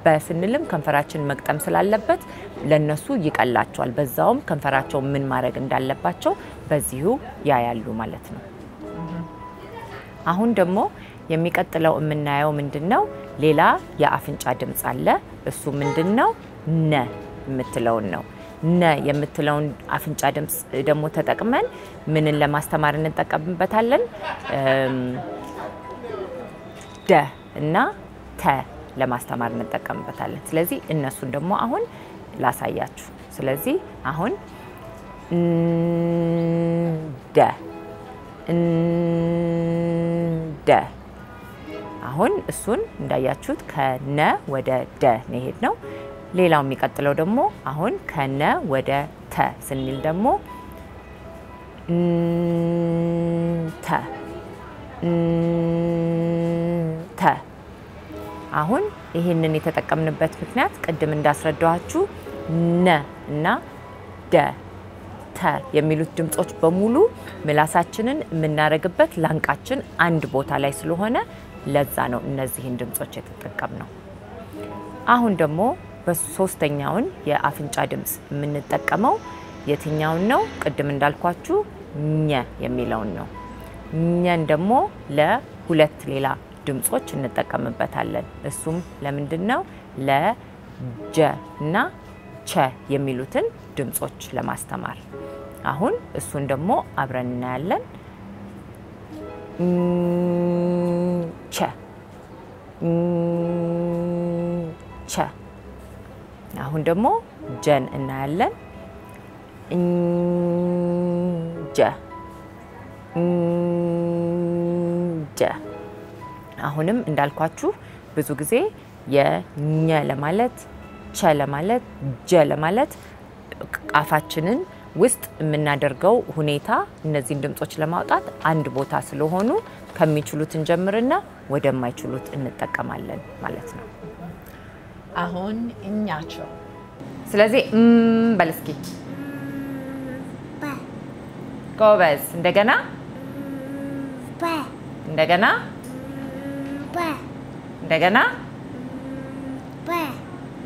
በ ስንልም ከንፈራችን መግጠም ስላለበት ለነሱ ይቀላቸዋል። በዛውም ከንፈራቸው ምን ማድረግ እንዳለባቸው በዚሁ ያያሉ ማለት ነው። አሁን ደግሞ የሚቀጥለው የምናየው ምንድን ነው? ሌላ የአፍንጫ ድምፅ አለ። እሱ ምንድን ነው? ነ የምትለውን ነው። ነ የምትለውን አፍንጫ ድምፅ ደግሞ ተጠቅመን ምንን ለማስተማር እንጠቀምበታለን? ደ እና ተ ለማስተማር እንጠቀምበታለን። ስለዚህ እነሱን ደግሞ አሁን ላሳያችሁ። ስለዚህ አሁን እንደ እንደ አሁን እሱን እንዳያችሁት ከነ ወደ ደ የሄድ ነው። ሌላው የሚቀጥለው ደግሞ አሁን ከነ ወደ ተ ስንል ደግሞ እንተ እንተ አሁን ይህንን የተጠቀምንበት ምክንያት ቅድም እንዳስረዳኋችሁ ነ እና ደ ተ የሚሉት ድምጾች በሙሉ ምላሳችንን የምናደርግበት ላንቃችን አንድ ቦታ ላይ ስለሆነ ለዛ ነው እነዚህን ድምጾች የተጠቀም ነው። አሁን ደግሞ በሶስተኛውን የአፍንጫ ድምፅ የምንጠቀመው የትኛውን ነው? ቅድም እንዳልኳችሁ ኘ የሚለውን ነው። ኘን ደግሞ ለሁለት ሌላ ድምጾች እንጠቀምበታለን። እሱም ለምንድን ነው? ለጀ እና ቸ የሚሉትን ድምጾች ለማስተማር። አሁን እሱን ደግሞ አብረን እናያለን። ቸ ቸ አሁን ደግሞ ጀን እናያለን። ጀ ጀ አሁንም እንዳልኳችሁ ብዙ ጊዜ የኘ ለማለት ቸ ለማለት ጀ ለማለት አፋችንን ውስጥ የምናደርገው ሁኔታ እነዚህን ድምጾች ለማውጣት አንድ ቦታ ስለሆኑ ከሚችሉት እንጀምርና ወደማይችሉት እንጠቀማለን ማለት ነው። አሁን እኛቸው። ስለዚህ በል እስኪ። ጎበዝ። እንደገና? በ እንደገና? በ እንደገና? በ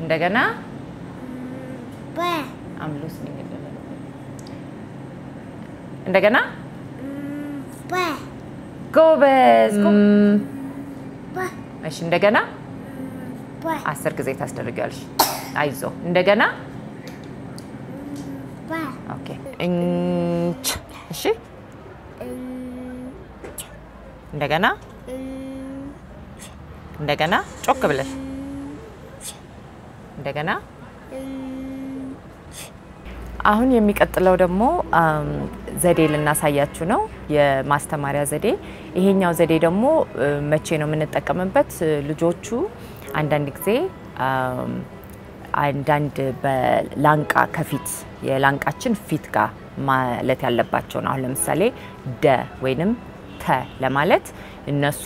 እንደገና? በ አምሉስ እንደገና? በ ጎበዝ። እሺ እንደገና? አስር ጊዜ ታስደርጊያለሽ። አይዞ እንደገና? OK። እንች። እሺ እንደገና? እንደገና ጮክ ብለሽ እንደገና? አሁን የሚቀጥለው ደግሞ ዘዴ ልናሳያችሁ ነው፣ የማስተማሪያ ዘዴ። ይሄኛው ዘዴ ደግሞ መቼ ነው የምንጠቀምበት? ልጆቹ አንዳንድ ጊዜ አንዳንድ በላንቃ ከፊት የላንቃችን ፊት ጋር ማለት ያለባቸውን አሁን ለምሳሌ ደ ወይንም ለማለት እነሱ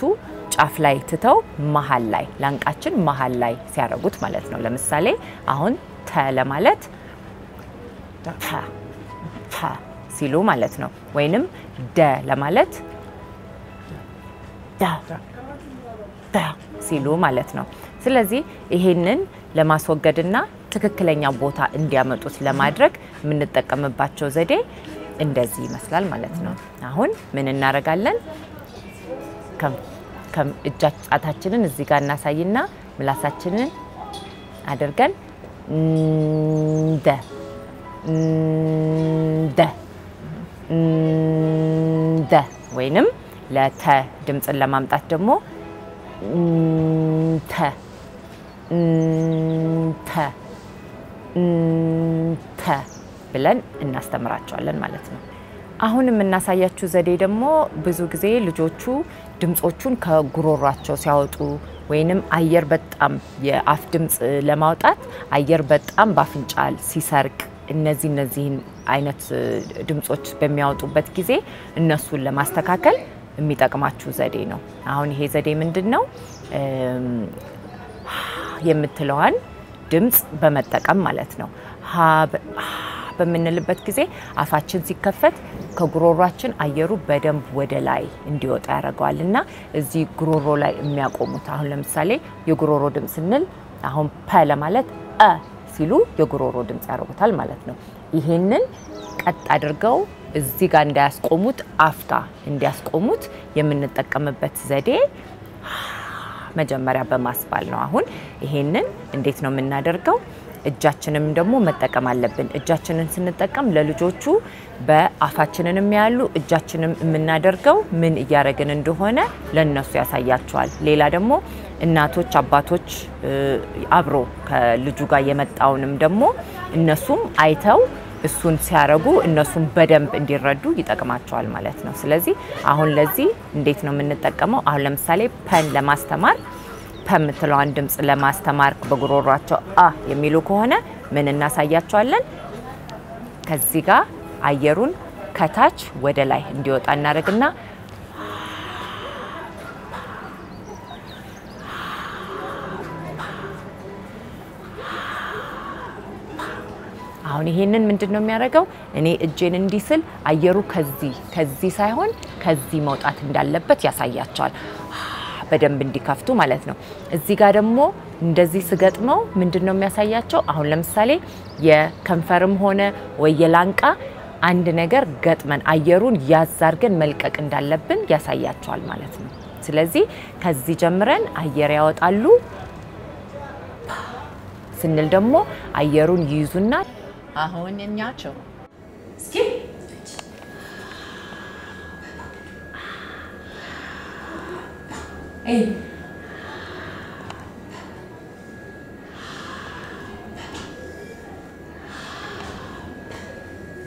ጫፍ ላይ ትተው መሀል ላይ ላንቃችን መሀል ላይ ሲያደርጉት ማለት ነው። ለምሳሌ አሁን ተ ለማለት ተ ሲሉ ማለት ነው። ወይንም ደ ለማለት ደ ሲሉ ማለት ነው። ስለዚህ ይሄንን ለማስወገድና ትክክለኛ ቦታ እንዲያመጡት ለማድረግ የምንጠቀምባቸው ዘዴ እንደዚህ ይመስላል ማለት ነው። አሁን ምን እናደርጋለን? እጃ ጣታችንን እዚህ ጋር እናሳይና ምላሳችንን አድርገን እንደ እንደ እንደ ወይንም ለተ ድምፅን ለማምጣት ደግሞ እንተ እንተ እንተ ብለን እናስተምራቸዋለን ማለት ነው። አሁን የምናሳያችሁ ዘዴ ደግሞ ብዙ ጊዜ ልጆቹ ድምፆቹን ከጉሮሯቸው ሲያወጡ ወይንም አየር በጣም የአፍ ድምፅ ለማውጣት አየር በጣም በአፍንጫ ሲሰርቅ እነዚህ እነዚህን አይነት ድምፆች በሚያወጡበት ጊዜ እነሱን ለማስተካከል የሚጠቅማችሁ ዘዴ ነው። አሁን ይሄ ዘዴ ምንድን ነው? የምትለዋን ድምፅ በመጠቀም ማለት ነው። ሀ በምንልበት ጊዜ አፋችን ሲከፈት ከጉሮሯችን አየሩ በደንብ ወደ ላይ እንዲወጣ ያደርገዋል እና እዚህ ጉሮሮ ላይ የሚያቆሙት አሁን ለምሳሌ የጉሮሮ ድምፅ ስንል አሁን ፐ ለማለት እ ሲሉ የጉሮሮ ድምፅ ያደርጉታል ማለት ነው። ይሄንን ቀጥ አድርገው እዚህ ጋር እንዳያስቆሙት አፍታ እንዲያስቆሙት የምንጠቀምበት ዘዴ መጀመሪያ በማስባል ነው። አሁን ይሄንን እንዴት ነው የምናደርገው? እጃችንም ደግሞ መጠቀም አለብን። እጃችንን ስንጠቀም ለልጆቹ በአፋችንንም ያሉ እጃችንም የምናደርገው ምን እያደረግን እንደሆነ ለነሱ ያሳያቸዋል። ሌላ ደግሞ እናቶች፣ አባቶች አብሮ ከልጁ ጋር የመጣውንም ደግሞ እነሱም አይተው እሱን ሲያረጉ እነሱም በደንብ እንዲረዱ ይጠቅማቸዋል ማለት ነው። ስለዚህ አሁን ለዚህ እንዴት ነው የምንጠቀመው? አሁን ለምሳሌ ፐን ለማስተማር ፐ የምትለዋን ድምፅ ለማስተማር በጉሮሯቸው አ የሚሉ ከሆነ ምን እናሳያቸዋለን? ከዚህ ጋር አየሩን ከታች ወደ ላይ እንዲወጣ እናደርግና አሁን ይሄንን ምንድን ነው የሚያደርገው? እኔ እጄን እንዲህ ስል አየሩ ከዚህ ከዚህ ሳይሆን ከዚህ መውጣት እንዳለበት ያሳያቸዋል። በደንብ እንዲከፍቱ ማለት ነው። እዚህ ጋር ደግሞ እንደዚህ ስገጥመው ምንድን ነው የሚያሳያቸው? አሁን ለምሳሌ የከንፈርም ሆነ ወይ የላንቃ አንድ ነገር ገጥመን አየሩን ያዝ አድርገን መልቀቅ እንዳለብን ያሳያቸዋል ማለት ነው። ስለዚህ ከዚህ ጀምረን አየር ያወጣሉ ስንል ደግሞ አየሩን ይይዙና አሁን እኛቸው Hey.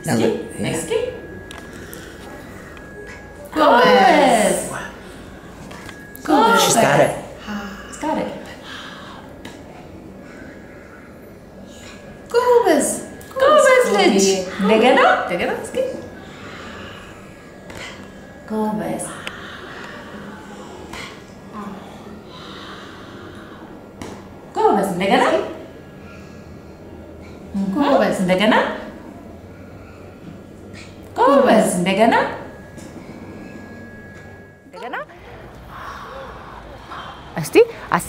Skip. Yeah. Next skip.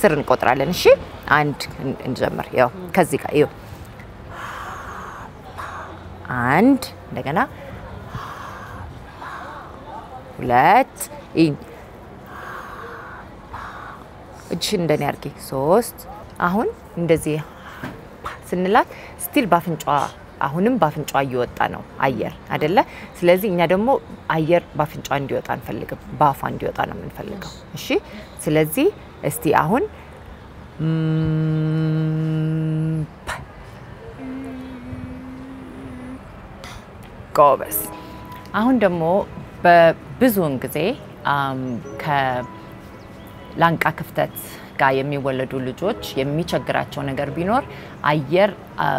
አስር እንቆጥራለን። እሺ አንድ እን- እንጀምር። ያው ከዚህ ጋር ይኸው አንድ እንደገና ሁለት ይህ እጅሽን እንደኔ አድርጊ ሶስት አሁን እንደዚህ ስንላት still በአፍንጫዋ አሁንም በአፍንጫዋ እየወጣ ነው አየር አደለ? ስለዚህ እኛ ደግሞ አየር በአፍንጫዋ እንዲወጣ አንፈልግም፣ በአፏ እንዲወጣ ነው የምንፈልገው። እሺ፣ ስለዚህ እስቲ አሁን ጎበዝ። አሁን ደግሞ በብዙውን ጊዜ ከላንቃ ክፍተት ጋር የሚወለዱ ልጆች የሚቸግራቸው ነገር ቢኖር አየር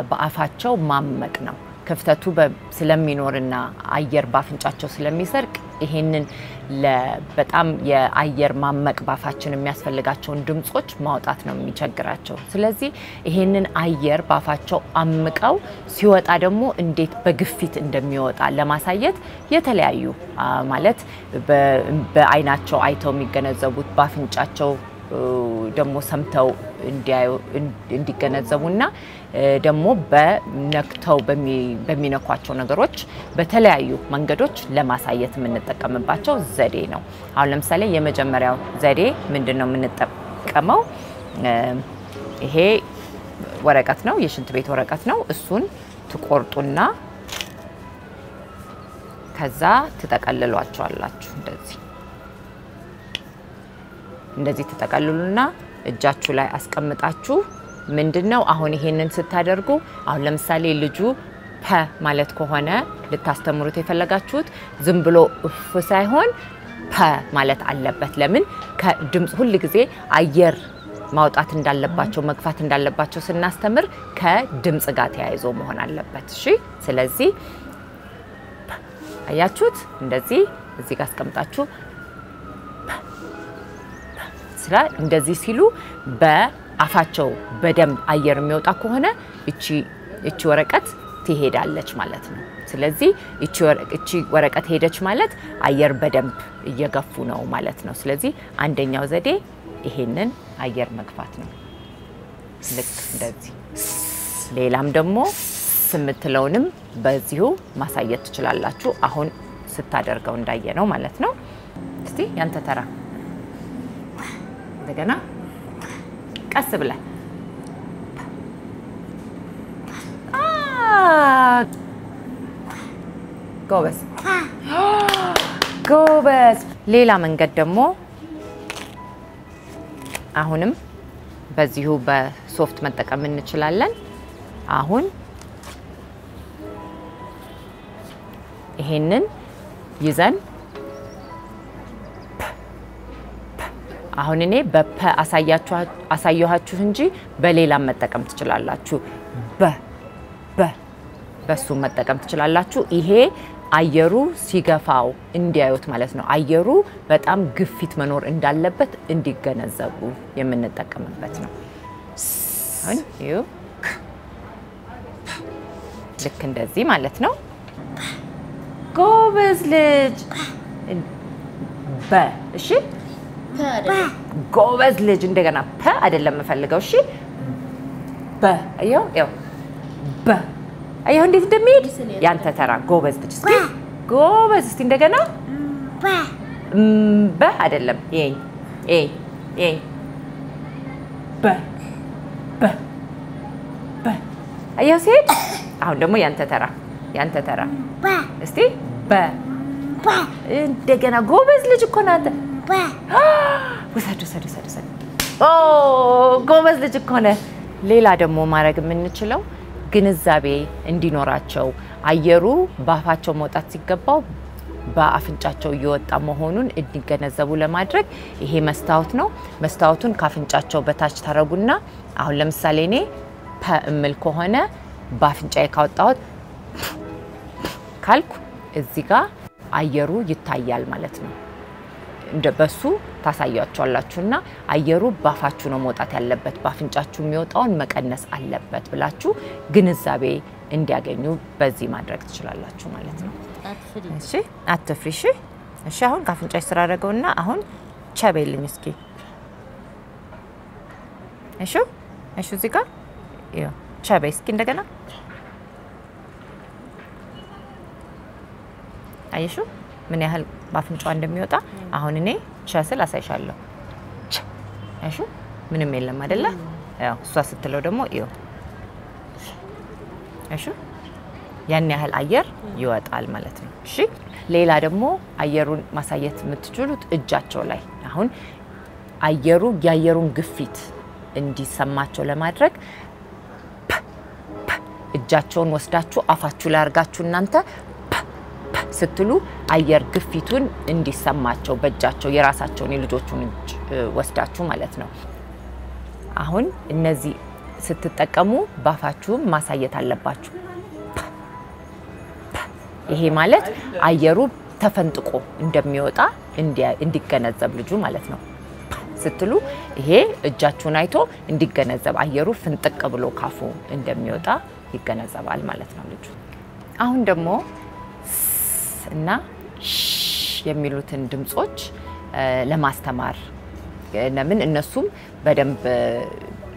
በአፋቸው ማመቅ ነው። ክፍተቱ ስለሚኖርና አየር በአፍንጫቸው ስለሚሰርቅ ይሄንን በጣም የአየር ማመቅ በአፋችን የሚያስፈልጋቸውን ድምጾች ማውጣት ነው የሚቸግራቸው። ስለዚህ ይሄንን አየር በአፋቸው አምቀው ሲወጣ ደግሞ እንዴት በግፊት እንደሚወጣ ለማሳየት የተለያዩ ማለት በአይናቸው አይተው የሚገነዘቡት በአፍንጫቸው ደግሞ ሰምተው እንዲገነዘቡና ደግሞ በነክተው በሚ- በሚነኳቸው ነገሮች በተለያዩ መንገዶች ለማሳየት የምንጠቀምባቸው ዘዴ ነው። አሁን ለምሳሌ የመጀመሪያው ዘዴ ምንድን ነው የምንጠቀመው? ይሄ ወረቀት ነው፣ የሽንት ቤት ወረቀት ነው። እሱን ትቆርጡና ከዛ ትጠቀልሏቸዋላችሁ እንደዚህ እንደዚህ ተጠቀልሉና እጃችሁ ላይ አስቀምጣችሁ ምንድን ነው አሁን ይሄንን ስታደርጉ አሁን ለምሳሌ ልጁ ፐ ማለት ከሆነ ልታስተምሩት የፈለጋችሁት ዝም ብሎ እፍ ሳይሆን ፐ ማለት አለበት። ለምን ከድምፅ ሁል ጊዜ አየር ማውጣት እንዳለባቸው መግፋት እንዳለባቸው ስናስተምር ከድምፅ ጋር ተያይዞ መሆን አለበት። እሺ፣ ስለዚህ አያችሁት? እንደዚህ እዚህ ጋር አስቀምጣችሁ ስራ እንደዚህ ሲሉ በአፋቸው በደንብ አየር የሚወጣ ከሆነ እቺ ወረቀት ትሄዳለች ማለት ነው። ስለዚህ እቺ ወረቀት ሄደች ማለት አየር በደንብ እየገፉ ነው ማለት ነው። ስለዚህ አንደኛው ዘዴ ይሄንን አየር መግፋት ነው። ልክ እንደዚህ። ሌላም ደግሞ ስምትለውንም በዚሁ ማሳየት ትችላላችሁ። አሁን ስታደርገው እንዳየ ነው ማለት ነው። እስቲ ያንተ ተራ እንደገና ቀስ ብለህ ጎበዝ ጎበዝ። ሌላ መንገድ ደግሞ አሁንም በዚሁ በሶፍት መጠቀም እንችላለን። አሁን ይሄንን ይዘን አሁን እኔ በፐ አሳየኋችሁ እንጂ በሌላም መጠቀም ትችላላችሁ። በ በ በሱም መጠቀም ትችላላችሁ። ይሄ አየሩ ሲገፋው እንዲያዩት ማለት ነው። አየሩ በጣም ግፊት መኖር እንዳለበት እንዲገነዘቡ የምንጠቀምበት ነው። ልክ እንደዚህ ማለት ነው። ጎበዝ ልጅ በ እሺ ጎበዝ ልጅ እንደገና ፐ አይደለም የምፈልገው። እሺ በ አየው ያው በ አየው እንዴት እንደሚሄድ ያንተ ተራ ጎበዝ ልጅ። እስኪ ጎበዝ እስቲ እንደገና በ አይደለም ይሄ ይሄ ይሄ በ በ በ አየው ሲሄድ። አሁን ደግሞ ያንተ ተራ ያንተ ተራ በ እስቲ በ እንደገና ጎበዝ ልጅ እኮ ናት። በ ውሰድ ውሰድ ውሰድ ውሰድ። ኦ ጎበዝ ልጅ እኮ ነህ። ሌላ ደግሞ ማድረግ የምንችለው ግንዛቤ እንዲኖራቸው አየሩ በአፋቸው መውጣት ሲገባው በአፍንጫቸው እየወጣ መሆኑን እንዲገነዘቡ ለማድረግ ይሄ መስታወት ነው። መስታወቱን ከአፍንጫቸው በታች ታረጉና አሁን ለምሳሌ እኔ ፐ እምል ከሆነ በአፍንጫዬ ካወጣሁት ካልኩ እዚህ ጋር አየሩ ይታያል ማለት ነው። እንደ በሱ ታሳያቸዋላችሁና አየሩ ባፋችሁ ነው መውጣት ያለበት፣ በአፍንጫችሁ የሚወጣውን መቀነስ አለበት ብላችሁ ግንዛቤ እንዲያገኙ በዚህ ማድረግ ትችላላችሁ ማለት ነው። እሺ አትፍሪ። እሺ እሺ። አሁን ከአፍንጫሽ ስራ አደረገውና አሁን ቸበይልኝ እስኪ። እሺ እሺ። እዚህ ጋር ቸበይ እስኪ እንደገና አየሹ ምን ያህል በአፍንጫዋ እንደሚወጣ። አሁን እኔ ቸ አሳይሻለሁ። አየሹ ምንም የለም አይደለ? እሷ ስትለው ደግሞ ይኸው አየሹ ያን ያህል አየር ይወጣል ማለት ነው። እሺ ሌላ ደግሞ አየሩን ማሳየት የምትችሉት እጃቸው ላይ አሁን አየሩ የአየሩን ግፊት እንዲሰማቸው ለማድረግ እጃቸውን ወስዳችሁ አፋችሁ ላይ አድርጋችሁ እናንተ ስትሉ አየር ግፊቱን እንዲሰማቸው በእጃቸው የራሳቸውን የልጆቹን እጅ ወስዳችሁ ማለት ነው። አሁን እነዚህ ስትጠቀሙ ባፋችሁም ማሳየት አለባችሁ። ይሄ ማለት አየሩ ተፈንጥቆ እንደሚወጣ እንዲገነዘብ ልጁ ማለት ነው ስትሉ ይሄ እጃችሁን አይቶ እንዲገነዘብ አየሩ ፍንጥቅ ብሎ ካፉ እንደሚወጣ ይገነዘባል ማለት ነው ልጁ። አሁን ደግሞ እና ሽ የሚሉትን ድምጾች ለማስተማር። ለምን እነሱም በደንብ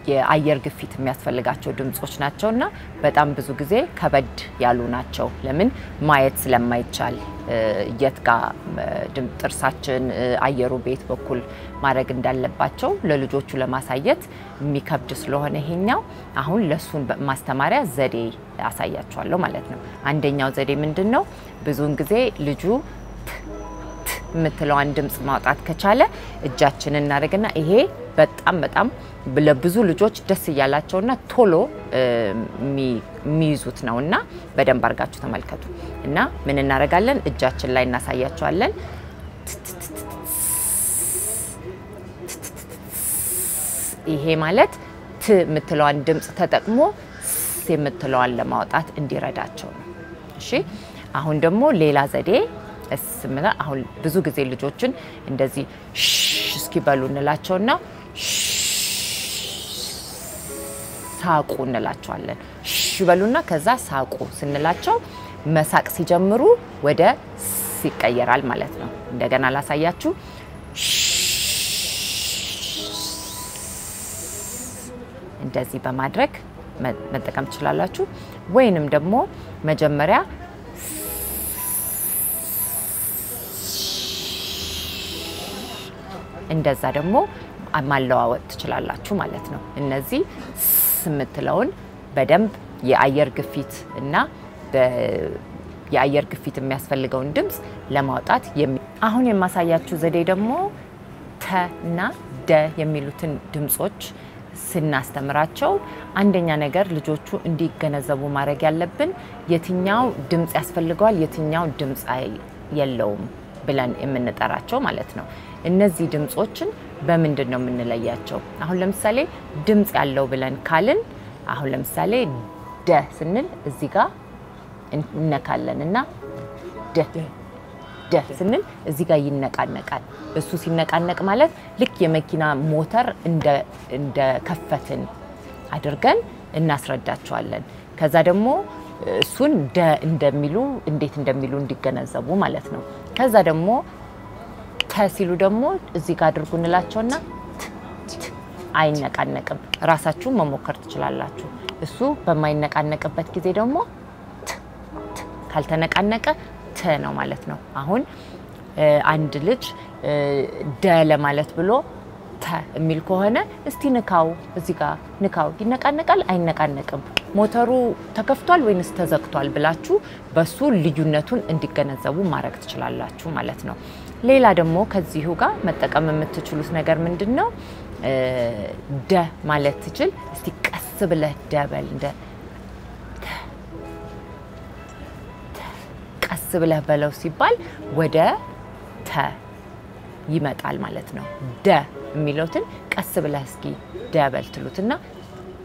የአየር ግፊት የሚያስፈልጋቸው ድምጾች ናቸው እና በጣም ብዙ ጊዜ ከበድ ያሉ ናቸው። ለምን ማየት ስለማይቻል የት ጋ ጥርሳችን አየሩ ቤት በኩል ማድረግ እንዳለባቸው ለልጆቹ ለማሳየት የሚከብድ ስለሆነ ይሄኛው አሁን ለሱን ማስተማሪያ ዘዴ አሳያቸዋለሁ ማለት ነው። አንደኛው ዘዴ ምንድን ነው? ብዙውን ጊዜ ልጁ የምትለዋን ድምፅ ማውጣት ከቻለ እጃችንን እናደርግና ይሄ በጣም በጣም ለብዙ ልጆች ደስ እያላቸውና ቶሎ የሚይዙት ነው እና በደንብ አድርጋችሁ ተመልከቱ እና ምን እናደርጋለን እጃችን ላይ እናሳያቸዋለን። ይሄ ማለት ት የምትለዋን ድምፅ ተጠቅሞ ስ የምትለዋን ለማውጣት እንዲረዳቸው ነው። እሺ አሁን ደግሞ ሌላ ዘዴ አሁን ብዙ ጊዜ ልጆችን እንደዚህ ሽ እስኪበሉ እንላቸውና ሳቁ እንላቸዋለን። በሉና ከዛ ሳቁ ስንላቸው መሳቅ ሲጀምሩ ወደ ይቀየራል ማለት ነው። እንደገና ላሳያችሁ። እንደዚህ በማድረግ መጠቀም ትችላላችሁ። ወይንም ደግሞ መጀመሪያ እንደዛ ደግሞ ማለዋወጥ ትችላላችሁ ማለት ነው። እነዚህ ስ የምትለውን በደንብ የአየር ግፊት እና የአየር ግፊት የሚያስፈልገውን ድምፅ ለማውጣት አሁን የማሳያችሁ ዘዴ ደግሞ ተ እና ደ የሚሉትን ድምጾች ስናስተምራቸው አንደኛ ነገር ልጆቹ እንዲገነዘቡ ማድረግ ያለብን የትኛው ድምፅ ያስፈልገዋል፣ የትኛው ድምፅ የለውም ብለን የምንጠራቸው ማለት ነው። እነዚህ ድምፆችን በምንድን ነው የምንለያቸው? አሁን ለምሳሌ ድምፅ ያለው ብለን ካልን አሁን ለምሳሌ ደ ስንል እዚህ ጋር እነካለን እና ደ ደ ስንል እዚህ ጋር ይነቃነቃል። እሱ ሲነቃነቅ ማለት ልክ የመኪና ሞተር እንደ- እንደከፈትን አድርገን እናስረዳቸዋለን። ከዛ ደግሞ እሱን ደ እንደሚሉ እንዴት እንደሚሉ እንዲገነዘቡ ማለት ነው። ከዛ ደግሞ ተ ሲሉ ደግሞ እዚህ ጋር አድርጉ እንላቸውና ት ት አይነቃነቅም። ራሳችሁ መሞከር ትችላላችሁ። እሱ በማይነቃነቅበት ጊዜ ደግሞ ት ት ካልተነቃነቀ ተ ነው ማለት ነው። አሁን አንድ ልጅ ደ ለማለት ብሎ ተ የሚል ከሆነ እስቲ ንካው፣ እዚህ ጋር ንካው፣ ይነቃነቃል አይነቃነቅም፣ ሞተሩ ተከፍቷል ወይንስ ተዘግቷል ብላችሁ በሱ ልዩነቱን እንዲገነዘቡ ማድረግ ትችላላችሁ ማለት ነው። ሌላ ደግሞ ከዚሁ ጋር መጠቀም የምትችሉት ነገር ምንድን ነው? ደ ማለት ትችል እስቲ ቀስ ብለህ ደበል እንደ ቀስ ብለህ በለው ሲባል ወደ ተ ይመጣል ማለት ነው። ደ የሚለውትን ቀስ ብለህ እስኪ ደበል ትሉትና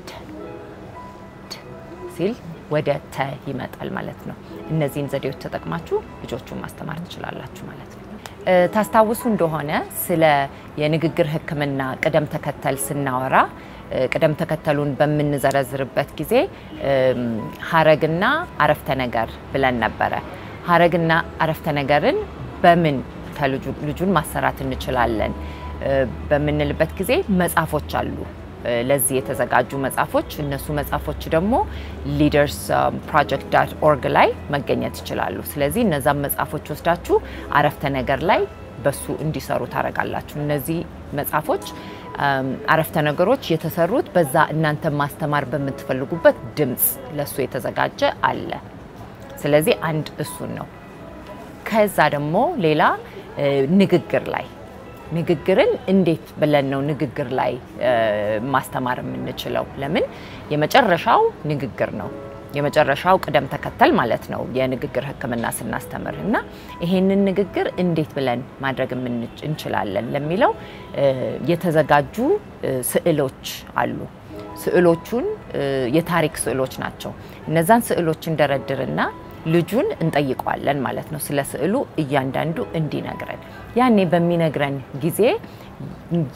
ደ ደ ሲል ወደ ተ ይመጣል ማለት ነው። እነዚህን ዘዴዎች ተጠቅማችሁ ልጆቹን ማስተማር ትችላላችሁ ማለት ነው። ታስታውሱ እንደሆነ ስለ የንግግር ሕክምና ቅደም ተከተል ስናወራ ቅደም ተከተሉን በምንዘረዝርበት ጊዜ ሀረግና አረፍተ ነገር ብለን ነበረ። ሀረግና አረፍተ ነገርን በምን ከልጁ ልጁን ማሰራት እንችላለን በምንልበት ጊዜ መጽሐፎች አሉ ለዚህ የተዘጋጁ መጽሐፎች። እነሱ መጽሐፎች ደግሞ Leaders Project dot org ላይ መገኘት ይችላሉ። ስለዚህ እነዛን መጽሐፎች ወስዳችሁ አረፍተ ነገር ላይ በሱ እንዲሰሩ ታደርጋላችሁ። እነዚህ መጽሐፎች እም፣ አረፍተ ነገሮች የተሰሩት በዛ እናንተ ማስተማር በምትፈልጉበት ድምፅ ለሱ የተዘጋጀ አለ። ስለዚህ አንድ እሱን ነው። ከዛ ደግሞ ሌላ እ፣ ንግግር ላይ ንግግርን እንዴት ብለን ነው ንግግር ላይ ማስተማር የምንችለው? ለምን የመጨረሻው ንግግር ነው። የመጨረሻው ቅደም ተከተል ማለት ነው የንግግር ሕክምና ስናስተምር እና ይሄንን ንግግር እንዴት ብለን ማድረግ እንችላለን ለሚለው የተዘጋጁ ስዕሎች አሉ። ስዕሎቹን የታሪክ ስዕሎች ናቸው። እነዛን ስዕሎች እንደረድርና ልጁን እንጠይቀዋለን ማለት ነው። ስለ ስዕሉ እያንዳንዱ እንዲነግረን ያኔ በሚነግረን ጊዜ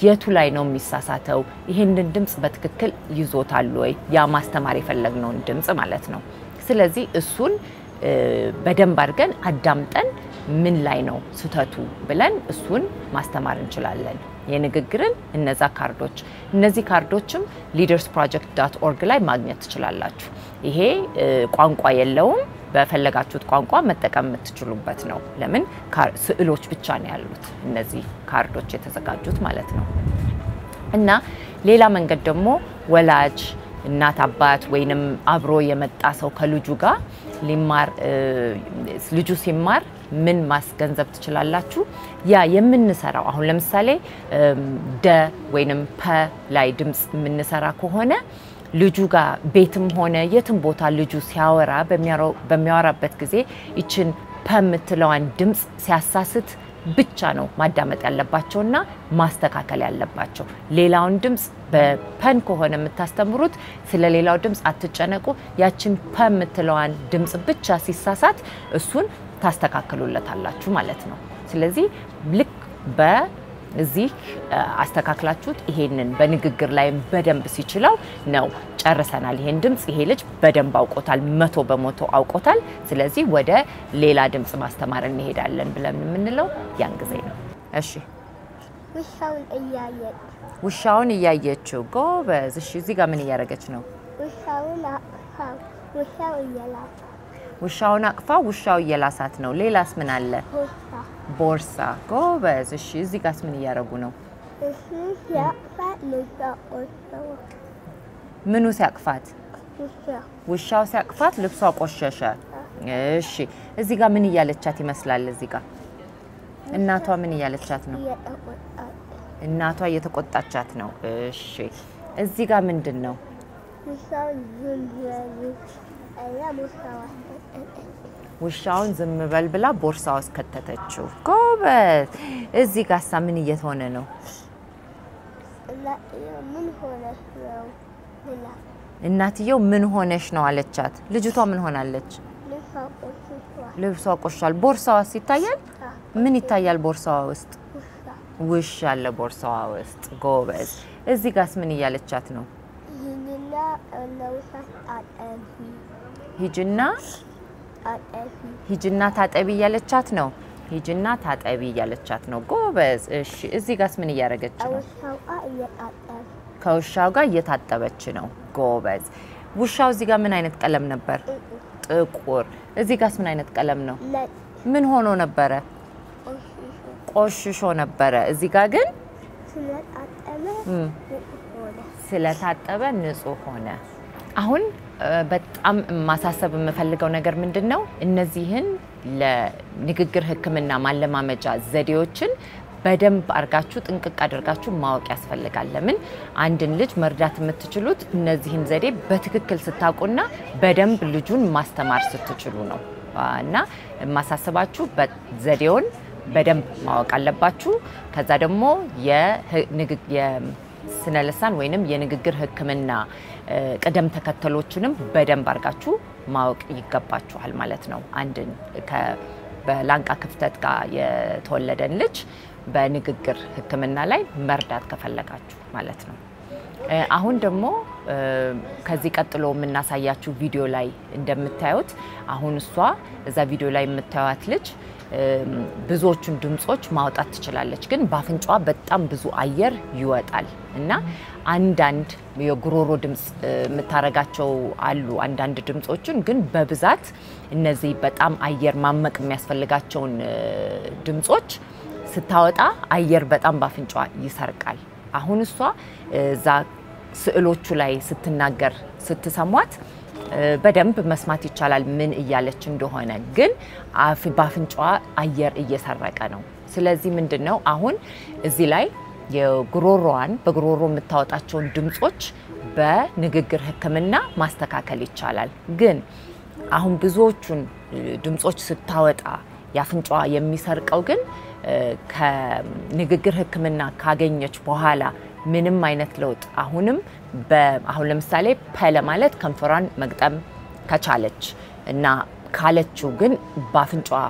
የቱ ላይ ነው የሚሳሳተው? ይህንን ድምፅ በትክክል ይዞታል ወይ? ያ ማስተማር የፈለግነውን ድምፅ ማለት ነው። ስለዚህ እሱን በደንብ አድርገን አዳምጠን ምን ላይ ነው ስህተቱ ብለን እሱን ማስተማር እንችላለን። የንግግርን እነዛ ካርዶች እነዚህ ካርዶችም Leaders Project dot org ላይ ማግኘት ትችላላችሁ። ይሄ ቋንቋ የለውም። በፈለጋችሁት ቋንቋ መጠቀም የምትችሉበት ነው። ለምን ስዕሎች ብቻ ነው ያሉት እነዚህ ካርዶች የተዘጋጁት ማለት ነው። እና ሌላ መንገድ ደግሞ ወላጅ እናት አባት ወይንም አብሮ የመጣ ሰው ከልጁ ጋር ሊማር ልጁ ሲማር ምን ማስገንዘብ ትችላላችሁ? ያ የምንሰራው አሁን ለምሳሌ ደ ወይንም ፐ ላይ ድምፅ የምንሰራ ከሆነ ልጁ ጋር ቤትም ሆነ የትም ቦታ ልጁ ሲያወራ በሚያወራበት ጊዜ ይችን ፐ የምትለዋን ድምፅ ሲያሳስት ብቻ ነው ማዳመጥ ያለባቸውና ማስተካከል ያለባቸው። ሌላውን ድምፅ በፐን ከሆነ የምታስተምሩት ስለ ሌላው ድምፅ አትጨነቁ። ያችን ፐ የምትለዋን ድምፅ ብቻ ሲሳሳት እሱን ታስተካክሉለታላችሁ ማለት ነው። ስለዚህ ልክ በዚህ እ፣ አስተካክላችሁት ይሄንን በንግግር ላይ በደንብ ሲችለው ነው ጨርሰናል። ይሄን ድምፅ ይሄ ልጅ በደንብ አውቆታል፣ መቶ በመቶ አውቆታል። ስለዚህ ወደ ሌላ ድምፅ ማስተማር እንሄዳለን ብለን የምንለው ያን ጊዜ ነው። እሺ ውሻውን እያየን ውሻውን እያየችው ጎበዝ። እሺ እዚህ ጋር ምን እያደረገች ነው? ውሻውን አቅፋው ውሻው እየላጠ ውሻውን አቅፋ ውሻው እየላሳት ነው። ሌላስ ምን አለ? ቦርሳ ጎበዝ። እሺ እዚህ ጋርስ ምን እያደረጉ ነው? ምኑ ሲያቅፋት? ውሻ ውሻው ሲያቅፋት ልብሷ ቆሸሸ። እሺ እዚህ ጋር ምን እያለቻት ይመስላል? እዚህ ጋር እናቷ ምን እያለቻት ነው? እናቷ እየተቆጣቻት ነው። እሺ እዚህ ጋር ምንድን ነው? ውሻውን ዝም በል ብላ ቦርሳ ውስጥ ከተተችው። ጎበዝ። እዚህ ጋሳ ምን እየሆነ ነው? እናትየው ምን ሆነሽ ነው አለቻት። ልጅቷ ምን ሆናለች? ልብሷ ቆሻል። ቦርሳዋስ ይታያል? ምን ይታያል ቦርሳዋ ውስጥ? ውሻ አለ ቦርሳዋ ውስጥ። ጎበዝ። እዚህ ጋስ ምን እያለቻት ነው? አጠቢ ሂጅና ታጠቢ እያለቻት ነው። ሂጅና ታጠቢ እያለቻት ነው። ጎበዝ። እሺ እዚህ ጋስ ምን እያደረገች ነው? ከውሻው ጋር እየታጠበች ነው። ጎበዝ። ውሻው እዚህ ጋር ምን አይነት ቀለም ነበር? ጥቁር። እዚህ ጋርስ ምን አይነት ቀለም ነው? ምን ሆኖ ነበረ? ቆሽሾ ነበረ። እዚህ ጋር ግን ስለታጠበ ንጹህ ሆነ። አሁን በጣም ማሳሰብ የምፈልገው ነገር ምንድን ነው? እነዚህን ለንግግር ሕክምና ማለማመጃ ዘዴዎችን በደንብ አድርጋችሁ ጥንቅቅ አድርጋችሁ ማወቅ ያስፈልጋል። ለምን አንድን ልጅ መርዳት የምትችሉት እነዚህን ዘዴ በትክክል ስታውቁና በደንብ ልጁን ማስተማር ስትችሉ ነው እና የማሳስባችሁ ዘዴውን በደንብ ማወቅ አለባችሁ። ከዛ ደግሞ የስነ ልሳን ወይንም የንግግር ህክምና ቅደም ተከተሎችንም በደንብ አድርጋችሁ ማወቅ ይገባችኋል ማለት ነው። አንድን በላንቃ ክፍተት ጋር የተወለደን ልጅ በንግግር ህክምና ላይ መርዳት ከፈለጋችሁ ማለት ነው። አሁን ደግሞ ከዚህ ቀጥሎ የምናሳያችሁ ቪዲዮ ላይ እንደምታዩት አሁን እሷ እዛ ቪዲዮ ላይ የምታዩት ልጅ ብዙዎቹን ድምጾች ማውጣት ትችላለች፣ ግን በአፍንጫዋ በጣም ብዙ አየር ይወጣል እና አንዳንድ የጉሮሮ ድምፅ የምታረጋቸው አሉ። አንዳንድ ድምጾችን ግን በብዛት እነዚህ በጣም አየር ማመቅ የሚያስፈልጋቸውን እ፣ ድምጾች ስታወጣ አየር በጣም በአፍንጫዋ ይሰርቃል። አሁን እሷ እዛ ስዕሎቹ ላይ ስትናገር ስትሰሟት በደንብ መስማት ይቻላል ምን እያለች እንደሆነ፣ ግን አፍ- በአፍንጫዋ አየር እየሰረቀ ነው። ስለዚህ ምንድን ነው አሁን እዚህ ላይ የጉሮሮዋን በጉሮሮ የምታወጣቸውን ድምጾች በንግግር ሕክምና ማስተካከል ይቻላል። ግን አሁን ብዙዎቹን ድምጾች ስታወጣ የአፍንጫዋ የሚሰርቀው ግን ከንግግር ሕክምና ካገኘች በኋላ ምንም አይነት ለውጥ አሁንም አሁን ለምሳሌ ፐ ለማለት ከንፈሯን መግጠም ከቻለች እና ካለችው ግን በአፍንጫዋ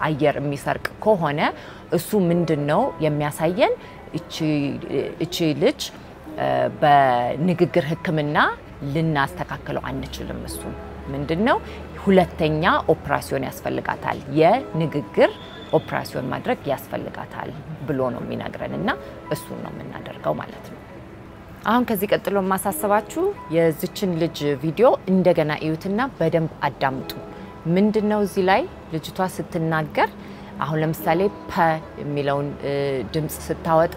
አየር የሚሰርቅ ከሆነ እሱ ምንድን ነው የሚያሳየን? እቺ- ልጅ በንግግር ህክምና ልናስተካክለው አንችልም። እሱ ምንድን ነው ሁለተኛ ኦፕራሲዮን ያስፈልጋታል፣ የንግግር ኦፕራሲዮን ማድረግ ያስፈልጋታል ብሎ ነው የሚነግረን እና እሱን ነው የምናደርገው ማለት ነው። አሁን ከዚህ ቀጥሎ የማሳስባችሁ የዚችን ልጅ ቪዲዮ እንደገና እዩትና በደንብ አዳምጡ። ምንድን ነው እዚህ ላይ ልጅቷ ስትናገር አሁን ለምሳሌ ፐ የሚለውን ድምፅ ስታወጣ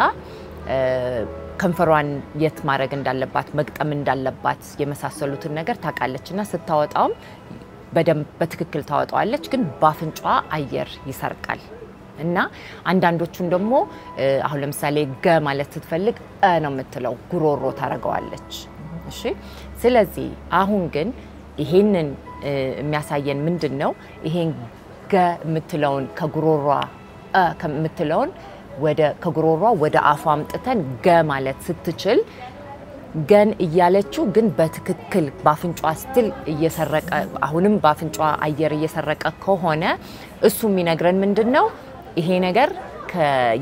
ከንፈሯን የት ማድረግ እንዳለባት መግጠም እንዳለባት የመሳሰሉትን ነገር ታውቃለች እና ስታወጣውም በደንብ በትክክል ታወጣዋለች፣ ግን በአፍንጫዋ አየር ይሰርቃል እና አንዳንዶቹን ደግሞ አሁን ለምሳሌ ገ ማለት ስትፈልግ እ ነው የምትለው ጉሮሮ ታደርገዋለች። እሺ ስለዚህ አሁን ግን ይሄንን የሚያሳየን ምንድን ነው? ይሄን ገ የምትለውን ከጉሮሯ ከምትለውን ወደ ከጉሮሯ ወደ አፏ አምጥተን ገ ማለት ስትችል ገን እያለችው ግን በትክክል በአፍንጫ ስትል እየሰረቀ አሁንም በአፍንጫ አየር እየሰረቀ ከሆነ እሱ የሚነግረን ምንድን ነው? ይሄ ነገር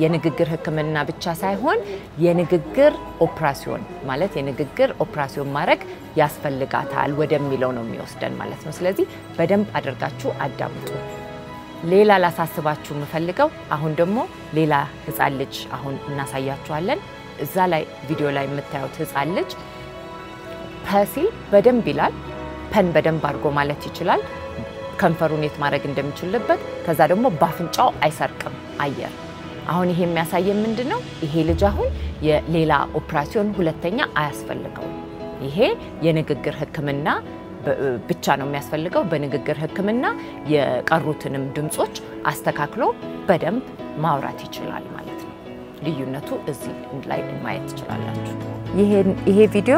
የንግግር ሕክምና ብቻ ሳይሆን የንግግር ኦፕራሲዮን ማለት የንግግር ኦፕራሲዮን ማድረግ ያስፈልጋታል ወደሚለው ነው የሚወስደን ማለት ነው። ስለዚህ በደንብ አድርጋችሁ አዳምጡ። ሌላ ላሳስባችሁ የምፈልገው አሁን ደግሞ ሌላ ህፃን ልጅ አሁን እናሳያችኋለን። እዛ ላይ ቪዲዮ ላይ የምታዩት ህፃን ልጅ ፐ ሲል በደንብ ይላል። ፐን በደንብ አድርጎ ማለት ይችላል። ከንፈሩን የት ማድረግ እንደሚችልበት ከዛ ደግሞ በአፍንጫው አይሰርቅም አየር። አሁን ይሄ የሚያሳየን ምንድን ነው? ይሄ ልጅ አሁን የሌላ ኦፕራሲዮን ሁለተኛ አያስፈልገውም። ይሄ የንግግር ህክምና ብቻ ነው የሚያስፈልገው። በንግግር ሕክምና የቀሩትንም ድምጾች አስተካክሎ በደንብ ማውራት ይችላል ማለት ነው። ልዩነቱ እዚህ ላይ ማየት ትችላላችሁ። ይሄ ቪዲዮ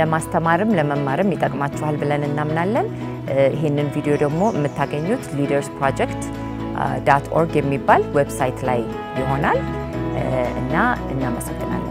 ለማስተማርም ለመማርም ይጠቅማችኋል ብለን እናምናለን። እ፣ ይሄንን ቪዲዮ ደግሞ የምታገኙት ሊደርስ ፕሮጀክት ዳት ኦርግ የሚባል ዌብሳይት ላይ ይሆናል እና እናመሰግናለን።